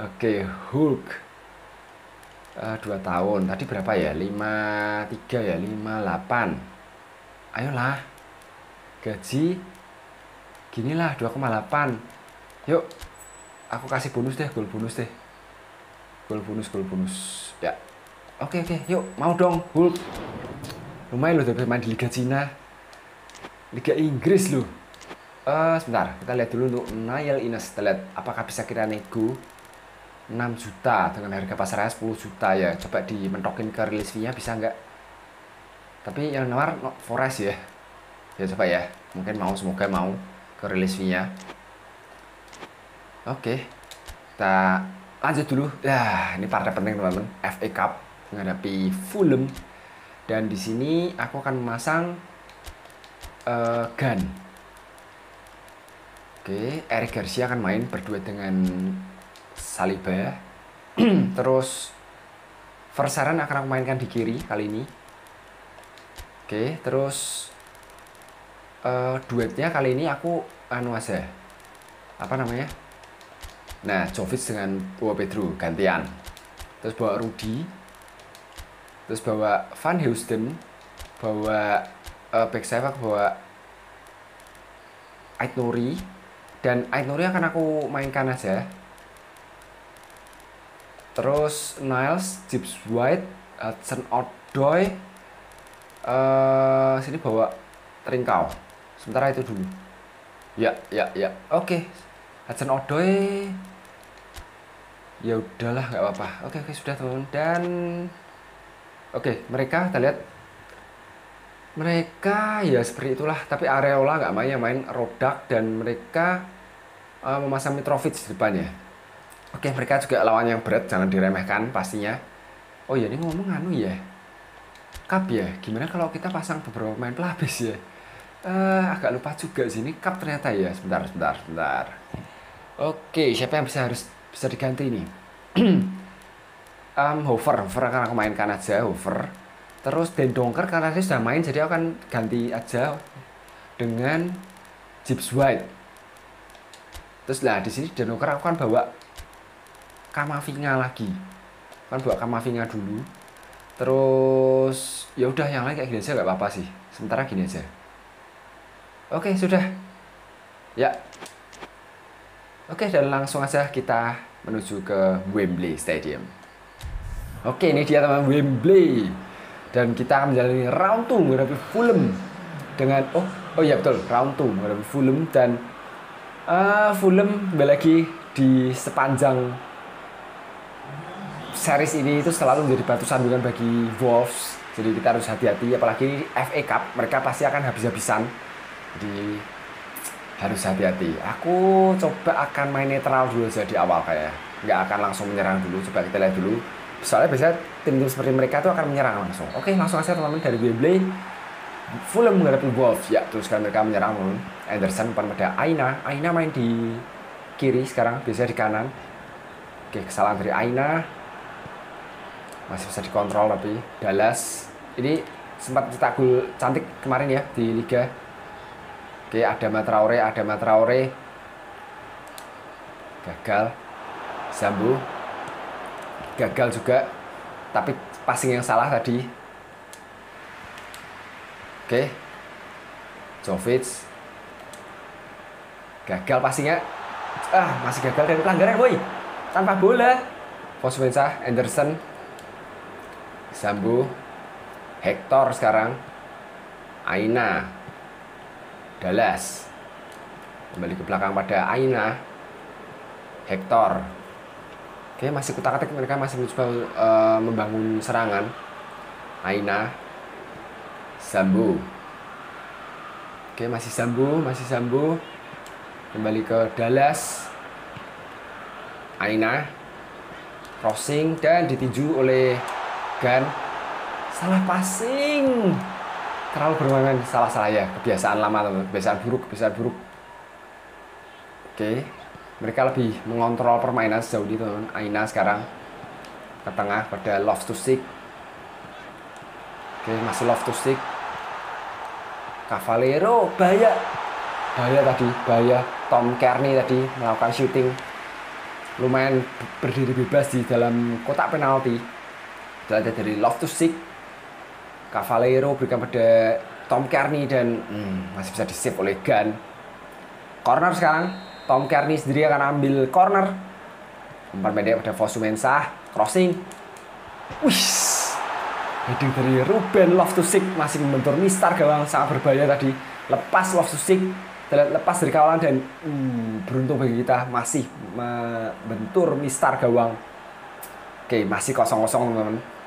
Oke Hulk. Uh, dua tahun. Tadi berapa ya? Lima tiga ya? Lima delapan. Ayolah. Gaji? Ginilah 2,8 yuk aku kasih bonus deh gol bonus deh gol bonus gol bonus ya oke oke yuk mau dong Hulk lumayan loh udah main di Liga Cina Liga Inggris loh Uh, sebentar, kita lihat dulu untuk Nail Ines. Kita lihat apakah bisa kita nego 6 juta dengan harga pasarnya 10 juta ya. Coba dimentokin ke rilis fee-nya bisa nggak? Tapi yang nawar no, Forest ya. Ya coba ya. Mungkin mau semoga mau ke rilis fee-nya. Oke. Kita lanjut dulu. Ya, ini partai penting teman-teman. FA Cup menghadapi Fulham. Dan di sini aku akan memasang uh, Gun Oke, Eric Garcia akan main berdua dengan Saliba. terus Versaran akan aku mainkan di kiri kali ini. Oke, terus uh, duetnya kali ini aku anu. Apa namanya? Nah, Jovic dengan Boa Pedro gantian. Terus bawa Rudy. Terus bawa Van Houston, bawa uh, back bawa Ait Nuri, dan Ait Nuri akan aku mainkan aja. Terus Niles Gibbs White Hudson Odoi. Uh, sini bawa Trinkau sementara itu dulu. Ya ya ya. Oke Hudson Odoi ya udahlah nggak apa-apa. Oke oke sudah teman dan oke mereka kita lihat. Mereka ya seperti itulah. Tapi Areola nggak main yang main Rodak. Dan mereka uh, memasang Mitrovic di depannya oke mereka juga lawan yang berat jangan diremehkan pastinya. Oh ya ini ngomong anu ya. Cup ya. Gimana kalau kita pasang beberapa main pelapis ya? Uh, agak lupa juga sini cup ternyata ya. Sebentar sebentar sebentar oke siapa yang bisa harus bisa diganti ini? Um, hover hover akan aku mainkan aja hover terus Den Donker karena dia sudah main jadi aku akan ganti aja dengan Gibbs White. Terus lah di sini Den Donker aku akan bawa Kamavinga lagi. Kan bawa Kamavinga dulu. Terus ya udah yang lain kayak gini aja nggak apa-apa sih. Sementara gini aja. Oke sudah. Ya oke dan langsung aja kita menuju ke Wembley Stadium. Oke, ini dia teman Wembley. Dan kita akan menjalani round 2 menghadapi Fulham dengan oh oh iya betul, round 2 menghadapi Fulham dan uh, Fulham kembali lagi di sepanjang series ini itu selalu menjadi batu sandungan bagi Wolves. Jadi kita harus hati-hati apalagi FA Cup mereka pasti akan habis-habisan. Jadi harus hati-hati. Aku coba akan main netral dulu aja di awal kayak nggak akan langsung menyerang dulu. Coba kita lihat dulu. Soalnya biasanya tim-tim seperti mereka tuh akan menyerang langsung. Oke, langsung aja teman-teman dari Wembley. Fulham menghadapi Wolves. Ya, terus kan mereka menyerang teman Anderson depan pada Aina. Aina main di kiri sekarang, biasanya di kanan. Oke, kesalahan dari Aina. Masih bisa dikontrol tapi Dallas ini sempat cetak gol cantik kemarin ya di Liga Oke, ada Matraore, ada Matraore. Gagal. Zambu. Gagal juga. Tapi passing yang salah tadi. Oke. Jovic. Gagal passingnya. Ah, masih gagal dan pelanggaran, boy. Tanpa bola. Fosmensa, Anderson. Zambu. Hector sekarang. Aina. Dallas kembali ke belakang pada Aina Hector. Oke masih kutak katik mereka masih mencoba uh, membangun serangan. Aina Sambu oke masih Sambu masih Sambu kembali ke Dallas Aina crossing dan ditinju oleh Gan. Salah passing terlalu bermain salah salah ya kebiasaan lama kebiasaan buruk kebiasaan buruk. Oke mereka lebih mengontrol permainan sejauh ini teman Aina sekarang ke tengah pada Love to Stick. Oke masih Love to Stick. Cavalero bahaya bahaya tadi bahaya Tom Kearney tadi melakukan shooting. Lumayan berdiri bebas di dalam kotak penalti. Dan dari Love to Stick Cavallero berikan pada Tom Kearney dan hmm, masih bisa di save oleh Gun. Corner sekarang, Tom Kearney sendiri akan ambil corner. Umpan pendek pada Fosumensa, crossing. Wih, heading dari Ruben Loftus-Cheek masih membentur mistar gawang sangat berbahaya tadi. Lepas Loftus-Cheek, lepas dari kawalan dan hmm, beruntung bagi kita masih membentur mistar gawang. Oke, masih kosong-kosong teman-teman.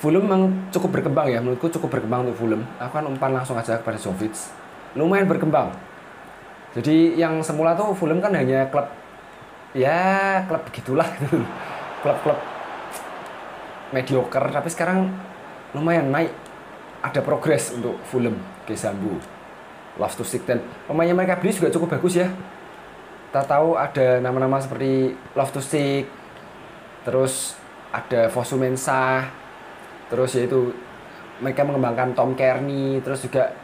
Fulham memang cukup berkembang ya menurutku cukup berkembang untuk Fulham. Aku kan umpan langsung aja kepada Jovic. Lumayan berkembang. Jadi yang semula tuh Fulham kan hanya klub ya klub begitulah gitu. Klub-klub mediocre tapi sekarang lumayan naik. Ada progres untuk Fulham ke Zambu Love to Stick dan pemainnya mereka beli juga cukup bagus ya. Kita tahu ada nama-nama seperti Love to Stick terus ada Fosumensa terus yaitu mereka mengembangkan Tom Kearney terus juga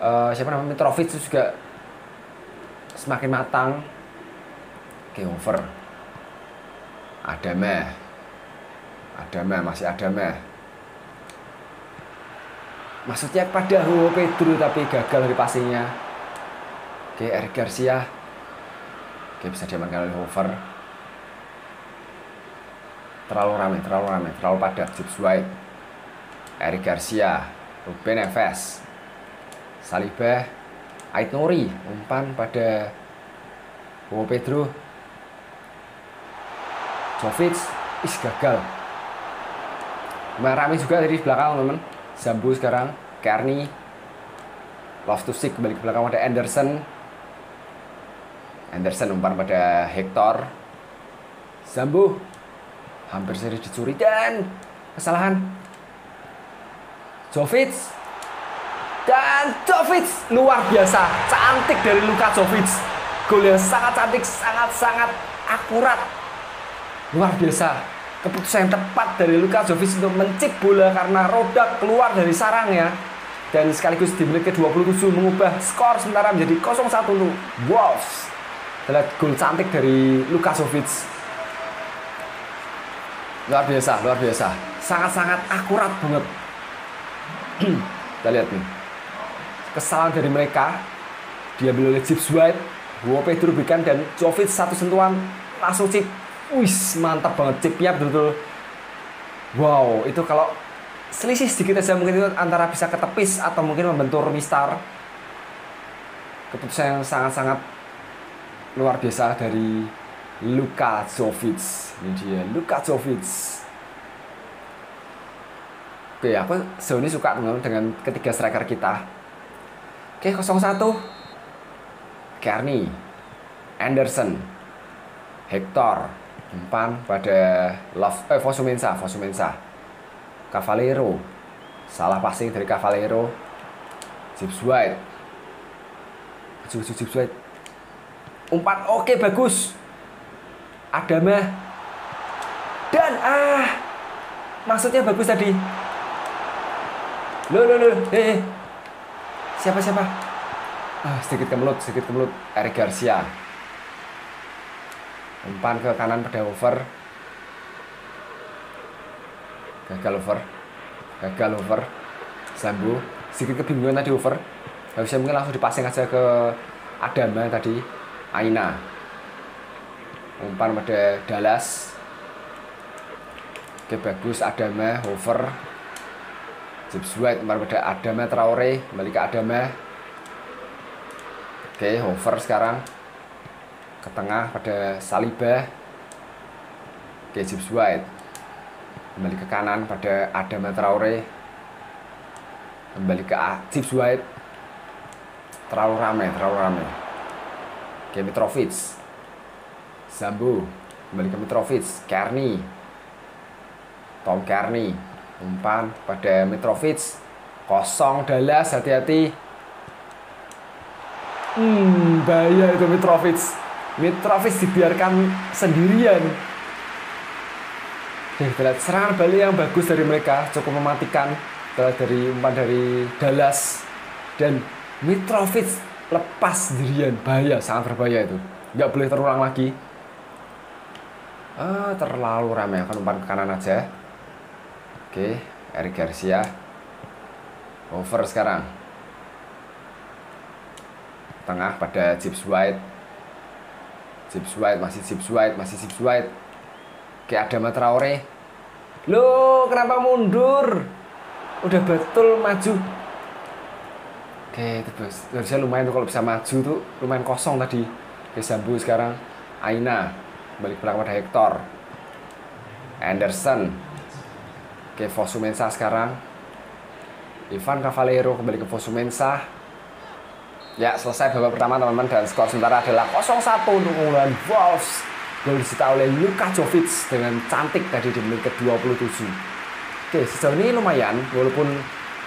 uh, siapa namanya Mitrovic itu juga semakin matang. Game over. Adama Adama masih Adama maksudnya pada Hugo Pedro tapi gagal dari passingnya. Eric Garcia. Oke bisa diamankan oleh Hover terlalu ramai terlalu ramai terlalu padat James White Eric Garcia Ruben Neves Saliba Ait Nuri umpan pada Bowo Pedro. Jovic is gagal. Ramai juga dari belakang teman-teman. Zambu sekarang Kearney. To Stick kembali ke belakang pada Anderson. Anderson umpan pada Hector. Zambu hampir seri dicuri dan kesalahan Jovic. Dan Jovic luar biasa. Cantik dari Luka Jovic. Gol yang sangat cantik sangat-sangat akurat. Luar biasa. Keputusan yang tepat dari Luka Jovic untuk mencip bola karena roda keluar dari sarangnya. Dan sekaligus di menit ke-27 mengubah skor sementara menjadi 0-1 untuk Wolves. Adalah gol cantik dari Luka Jovic. Luar biasa luar biasa. Sangat-sangat akurat banget kita lihat nih. Kesalahan dari mereka diambil oleh Chips White Wo Pedro berikan dan Jovic satu sentuhan langsung chip. Wis mantap banget chipnya betul-betul. Wow itu kalau selisih sedikit aja mungkin itu antara bisa ketepis atau mungkin membentur mistar. Keputusan yang sangat-sangat luar biasa dari Luka Jovic. Ini dia Luka Jovic oke aku ini suka teman dengan ketiga striker kita. Oke 01 Kearney Anderson Hector umpan pada Love eh Fosumensa Fosumensa. Cavallero salah passing dari Cavallero Chips White. Chips White. Umpan oke bagus. Adama. Dan ah maksudnya bagus tadi lo lo lo eh, siapa siapa? Ah sedikit kemelut sedikit kemelut. Eric Garcia. Umpan ke kanan pada over. Gagal over. Gagal over. Sambu. Sedikit kebingungan tadi over. Harusnya mungkin langsung dipasang aja ke Adama tadi. Aina. Umpan pada Dallas. Oke bagus. Adama over James White umpan pada Adama Traore kembali ke Adama oke over sekarang. Ke tengah pada Saliba. Oke James White kembali ke kanan pada Adama Traore. Kembali ke James White terlalu ramai terlalu ramai oke Mitrovic. Zambu kembali ke Mitrovic. Kearney. Tom Kearney umpan pada Mitrovic. Kosong Dallas hati-hati. Hmm bahaya itu Mitrovic. Mitrovic dibiarkan sendirian. Oke, kita lihat. Serangan balik yang bagus dari mereka. Cukup mematikan. Dari umpan dari Dallas. Dan Mitrovic lepas sendirian. Bahaya sangat berbahaya itu. Nggak boleh terulang lagi. Ah, terlalu ramai akan umpan ke kanan aja oke Eric Garcia. Over sekarang. Tengah pada Chips White. Chips White masih Chips White masih Chips White. Oke Adama Traore. Lo kenapa mundur? Udah betul maju. Oke itu bos harusnya lumayan tuh kalau bisa maju tuh lumayan kosong tadi. Oke Zambu sekarang. Aina balik belakang pada Hector. Anderson ke Fosumensa sekarang. Ivan Cavallero kembali ke Fosumensa ya selesai babak pertama teman-teman dan skor sementara adalah 0-1 untuk keunggulan Wolves. Gol disita oleh Luka Jovic dengan cantik tadi di menit ke-27 oke sejauh ini lumayan walaupun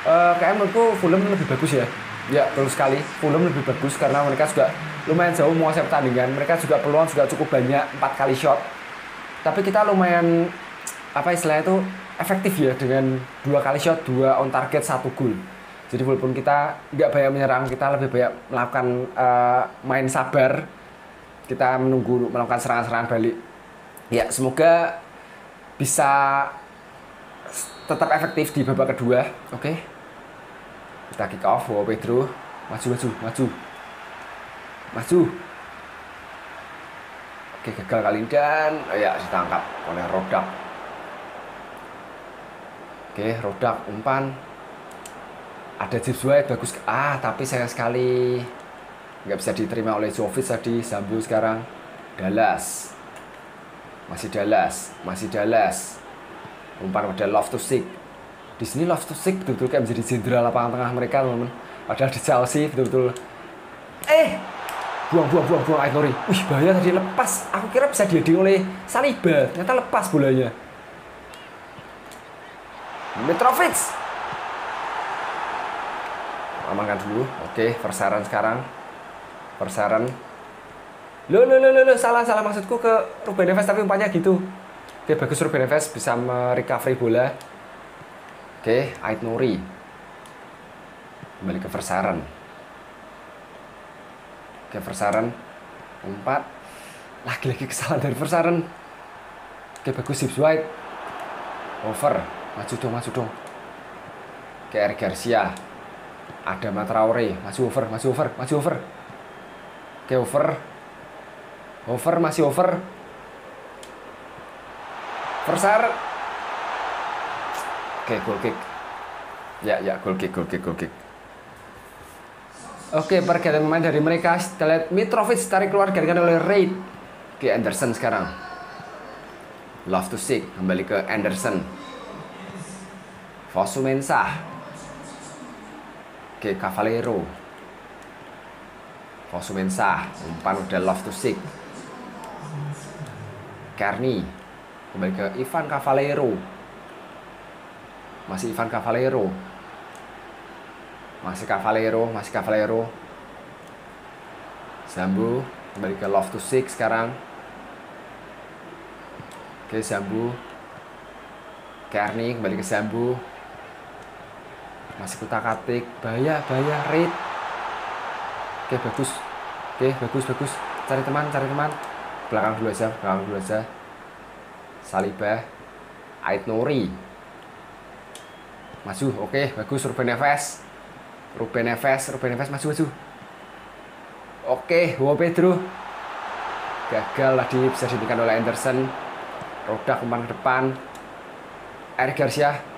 uh, kayak menurutku Fulham lebih bagus ya. Ya betul sekali. Fulham lebih bagus karena mereka juga lumayan jauh menguasai pertandingan. Mereka juga peluang juga cukup banyak, empat kali shot. Tapi kita lumayan apa istilahnya itu efektif ya dengan dua kali shot, dua on target, satu goal. Jadi walaupun kita nggak banyak menyerang, kita lebih banyak melakukan uh, main sabar. Kita menunggu melakukan serangan-serangan balik. Ya semoga bisa tetap efektif di babak kedua. Oke. Okay. Kita kick off, wow Pedro. Maju, maju, maju maju oke gagal kali ini dan oh ya ditangkap oleh Rodak Oke, rodak umpan. Ada James White bagus. Ah, tapi sayang sekali nggak bisa diterima oleh Jovic tadi. Sambu sekarang. Dallas. Masih Dallas, masih Dallas. Umpan pada Love to Sick. Di sini Love to Sick betul-betul kayak menjadi jenderal lapangan tengah mereka, teman-teman. Padahal di Chelsea betul-betul eh buang buang buang buang Aitori. Wih, bahaya tadi lepas. Aku kira bisa diading oleh Saliba. Ternyata lepas bolanya. Mitrovic. Amankan dulu. Oke, Versaran sekarang. Versaran. Lo lo lo lo salah salah maksudku ke Ruben Neves tapi umpannya gitu. Oke, bagus Ruben Neves bisa merecovery bola. Oke, Ait Nuri. Kembali ke Versaran. Oke, Versaran. Umpat. Lagi-lagi kesalahan dari Versaran. Oke, bagus Sips White. Over. Maju dong, maju dong. Eric Garcia. Ada Traore. Maju over, maju over, maju over. Oke, over. Over, masih over. Versar. Oke, goal kick. Ya, ya, goal kick, goal kick, goal kick. Oke, pergantian pemain dari mereka. Kita lihat Mitrovic tarik keluar gantikan oleh Reid. Oke, Anderson sekarang. Love to seek. Kembali ke Anderson. Fosu Mensah. Oke, Cavallero. Fosu Mensah. Umpan udah Love to seek. Carney. Kembali ke Ivan Cavallero. Masih Ivan Cavallero. Masih Cavallero, masih Cavallero. Zambu kembali ke Love to Six sekarang. Oke, Zambu. Kearney kembali ke Zambu. Masih kutak-katik, bahaya, bahaya, Reid. Oke, bagus. Oke, bagus, bagus. Cari teman, cari teman. Belakang dulu aja, belakang dulu aja. Salibah. Ait Nuri. Maju, oke, bagus Ruben Neves. Ruben Neves, Ruben Neves maju maju. Oke, Wo Pedro. Gagal tadi bisa dihentikan oleh Anderson. Roda umpan ke depan. Eric Garcia.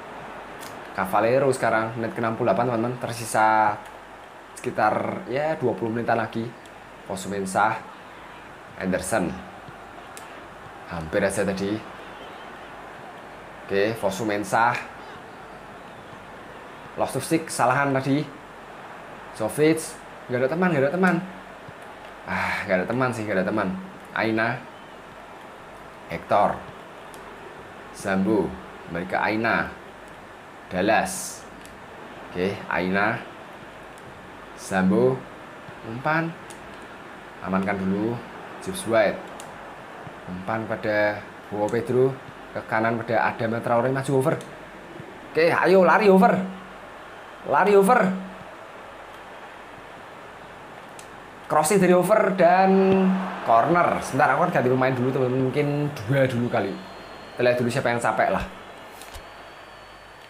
Cavallero sekarang menit ke-68 teman-teman. Tersisa sekitar ya 20 menitan lagi. Posumensah. Anderson. Hampir aja tadi. Oke, Fosumensah. Loftus-Cheek kesalahan tadi. Jovic, nggak ada teman, nggak ada teman. Ah, nggak ada teman sih, nggak ada teman. Aina, Hector, kembali ke Aina, Dallas. Oke, Aina, Zambu, umpan, amankan dulu, Chips White, umpan pada Bowo Pedro, ke kanan pada Adam Traore maju over. Oke, ayo lari over, lari over. crossing dari over dan corner. Sebentar aku kan ganti pemain dulu teman mungkin dua dulu kali. Kita lihat dulu siapa yang capek lah.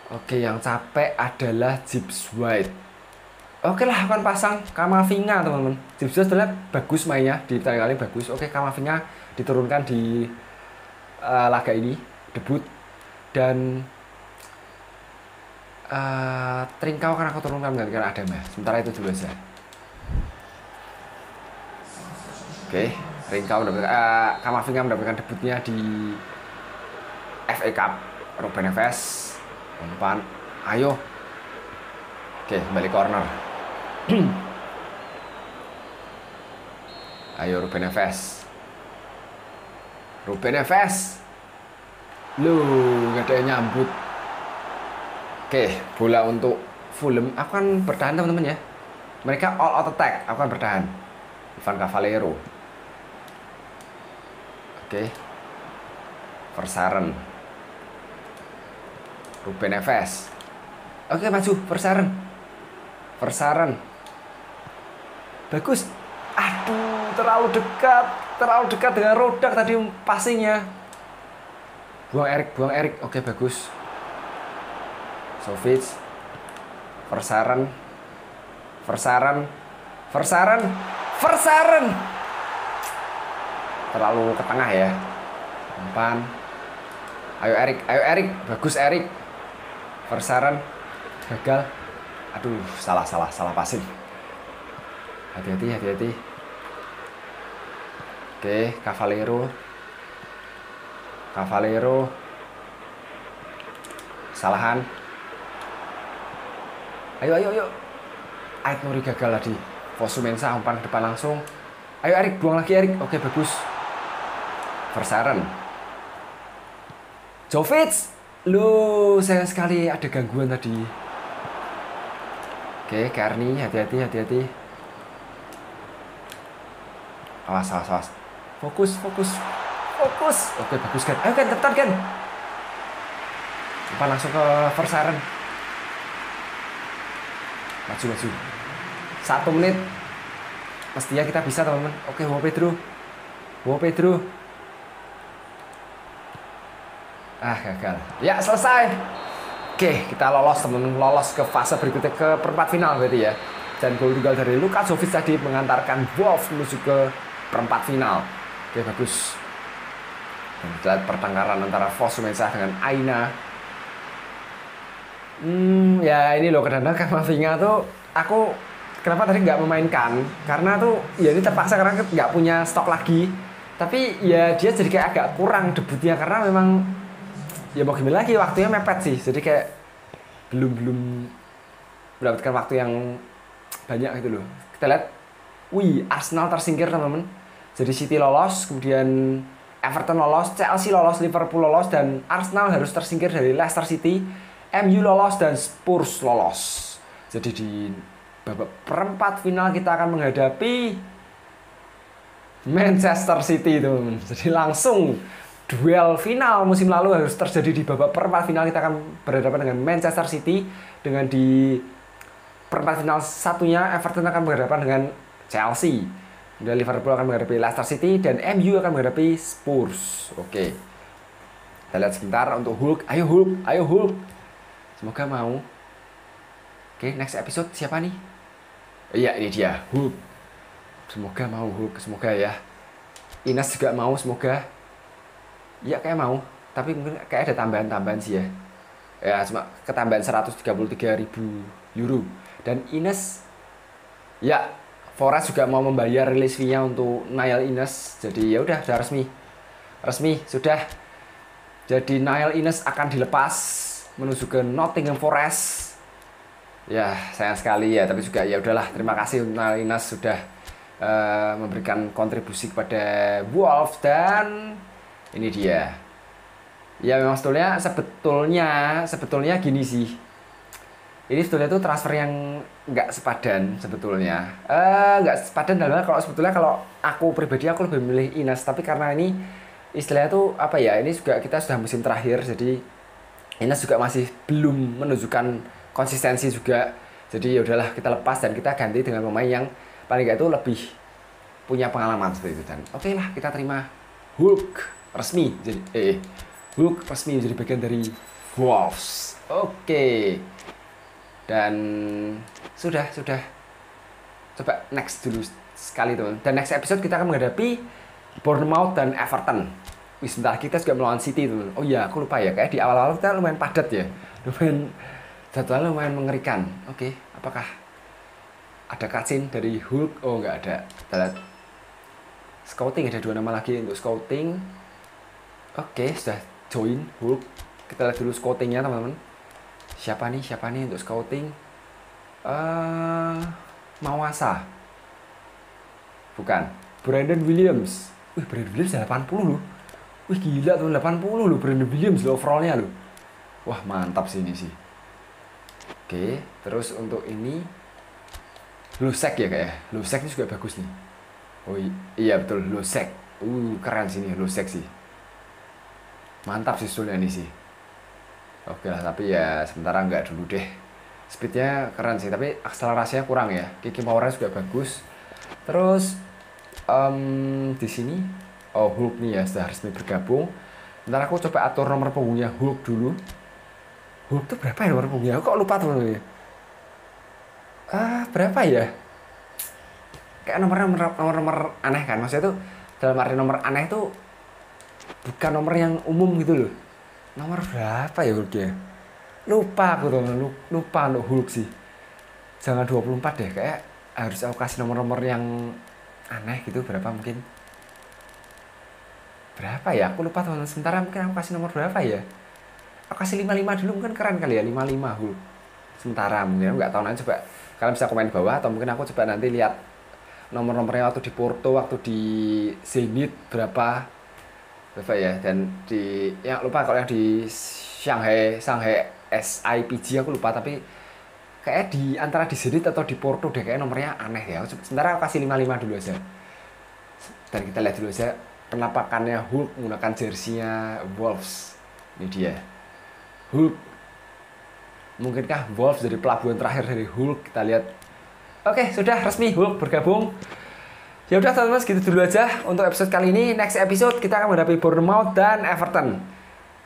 Oke, yang capek adalah Gibbs White. Oke lah, akan pasang Kamavinga teman-teman. Gibbs White sebenarnya bagus mainnya di kali bagus. Oke, Kamavinga diturunkan di uh, laga ini debut dan uh, Trinkau kan aku turunkan menggantikan Adam ya. Sementara itu dulu aja. Oke, Ringka mendapatkan uh, Kamavinga mendapatkan debutnya di FA Cup. Ruben Neves umpan, ayo. Oke, kembali corner. ayo Ruben Neves. Ruben Neves. Lu gak ada yang nyambut. Oke, bola untuk Fulham. Aku kan bertahan teman-teman ya. Mereka all out attack. Aku kan bertahan. Ivan Cavallero. Oke. Versaren. Ruben Neves. Oke, maju. Versaren. Versaren. Bagus. Aduh, terlalu dekat. Terlalu dekat dengan rodak tadi passingnya. Buang Erik, buang Erik. Oke, bagus. Sovic. Versaren. Versaren. Versaren. Versaren terlalu ke tengah ya umpan ayo Erik ayo Erik bagus Erik Versaran gagal. Aduh, salah salah salah pasif. Hati-hati, hati-hati. Oke, Cavalero. Cavalero. Salahan. Ayo, ayo, ayo. Ait Nuri gagal tadi. Fosumensa umpan depan langsung. Ayo Erik, buang lagi Erik. Oke, bagus. Versaren. Jovic. Lu sayang sekali ada gangguan tadi. Oke, Karni, hati-hati, hati-hati. Awas, awas, awas. Fokus, fokus. Fokus. Oke, bagus kan. Ayo kan, tekan kan. Umpan langsung ke Versaren. Maju, maju. Satu menit. Mestinya kita bisa, teman-teman. Oke, mau Pedro. Mau Pedro. Ah, gagal. Ya, selesai. Oke, kita lolos teman-teman lolos ke fase berikutnya ke perempat final berarti ya. Dan gol tunggal dari Luka Jovic tadi mengantarkan Wolves menuju ke perempat final. Oke, bagus. Dan kita lihat pertengkaran antara Fosumensa dengan Aina. Hmm, ya ini loh kadang-kadang Kamavinga tuh aku kenapa tadi nggak memainkan? Karena tuh ya ini terpaksa karena nggak punya stok lagi. Tapi ya dia jadi kayak agak kurang debutnya karena memang ya mau gimana lagi? Waktunya mepet sih. Jadi kayak belum belum mendapatkan waktu yang banyak gitu loh. Kita lihat wih Arsenal tersingkir teman-teman. Jadi City lolos kemudian Everton lolos Chelsea lolos Liverpool lolos dan Arsenal harus tersingkir dari Leicester City. MU lolos dan Spurs lolos. Jadi di babak perempat final kita akan menghadapi Manchester City teman-teman. Jadi langsung duel final musim lalu harus terjadi di babak perempat final. Kita akan berhadapan dengan Manchester City dengan di perempat final satunya Everton akan berhadapan dengan Chelsea. Dan Liverpool akan menghadapi Leicester City dan MU akan menghadapi Spurs. Oke. Kita lihat sebentar untuk Hulk. Ayo Hulk. Ayo Hulk. Semoga mau. Oke next episode siapa nih? Iya ini dia Hulk. Semoga mau Hulk. Semoga ya. Ines juga mau semoga ya kayak mau. Tapi mungkin kayak ada tambahan-tambahan sih ya. Ya cuma ketambahan 133 ribu euro. Dan Ines ya Forest juga mau membayar rilis fee-nya untuk Niall Ines. Jadi ya udah sudah resmi. Resmi sudah. Jadi Niall Ines akan dilepas menuju ke Nottingham Forest. Ya sayang sekali ya tapi juga ya udahlah. Terima kasih untuk Ines sudah uh, memberikan kontribusi kepada Wolves dan ini dia. Ya memang sebetulnya sebetulnya sebetulnya gini sih. Ini sebetulnya tuh transfer yang nggak sepadan sebetulnya. Eh nggak sepadan dalam kalau sebetulnya kalau aku pribadi aku lebih memilih Ines. Tapi karena ini istilahnya tuh apa ya ini juga kita sudah musim terakhir jadi Ines juga masih belum menunjukkan konsistensi juga. Jadi ya udahlah kita lepas dan kita ganti dengan pemain yang paling nggak itu lebih punya pengalaman seperti itu. Dan oke okay lah kita terima Hulk resmi jadi eh Hulk resmi jadi bagian dari Wolves. Oke. Dan sudah sudah coba next dulu sekali teman. Dan next episode kita akan menghadapi Bournemouth dan Everton. Wih, sebentar kita juga melawan City teman. Oh iya, aku lupa ya. Kayak di awal-awal kita lumayan padat ya. Lumayan jadwalnya lumayan mengerikan. Oke, apakah ada cutscene dari Hulk? Oh, nggak ada. Kita scouting ada dua nama lagi untuk scouting Oke, sudah join Hulk. Kita lihat dulu scoutingnya teman-teman. Siapa nih? Siapa nih untuk scouting? Uh, Mawasa. Bukan. Brandon Williams. Wih, Brandon Williams 80 loh. Wih, gila tuh 80 loh Brandon Williams loh overallnya loh. Wah, mantap sih ini sih. Oke, terus untuk ini Lusek ya kayak. Lusek ini juga bagus nih. Oh iya betul, Lusek. Uh, keren sih nih Lusek sih mantap sih sulnya ini sih. Oke lah tapi ya sementara nggak dulu deh. Speednya keren sih tapi akselerasinya kurang ya. Kiki powernya juga bagus. Terus um, di sini oh Hulk nih ya sudah resmi bergabung. Ntar aku coba atur nomor punggungnya Hulk dulu. Hulk tuh berapa ya nomor punggungnya? Aku kok lupa tuh ya ah berapa ya? Kayak nomor nomor nomor nomor aneh kan? Maksudnya tuh dalam arti nomor aneh tuh bukan nomor yang umum gitu loh. Nomor berapa ya Hulk ya lupa aku tuh lupa untuk Hulk sih. Jangan 24 deh kayak harus aku kasih nomor-nomor yang aneh gitu berapa mungkin? Berapa ya? Aku lupa teman sementara mungkin aku kasih nomor berapa ya? Aku kasih 55 dulu mungkin keren kali ya 55 Hulk. Sementara mungkin nggak tahu. Nanti coba kalian bisa komen bawah atau mungkin aku coba nanti lihat nomor-nomornya waktu di Porto waktu di Zenit berapa berapa ya dan di ya lupa kalau yang di Shanghai Shanghai SIPG aku lupa tapi kayak di antara di Zenit atau di Porto deh kayak nomornya aneh ya. Sementara aku kasih 55 dulu aja. Dan kita lihat dulu aja penampakannya Hulk menggunakan jersinya Wolves ini dia Hulk mungkinkah Wolves dari pelabuhan terakhir dari Hulk? Kita lihat. Oke sudah resmi Hulk bergabung ya udah teman-teman segitu dulu aja untuk episode kali ini next episode kita akan menghadapi Bournemouth dan Everton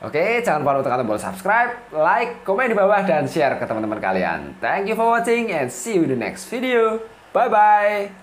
Oke, jangan lupa untuk tekan tombol subscribe, like, komen di bawah, dan share ke teman-teman kalian. Thank you for watching and see you in the next video. Bye-bye.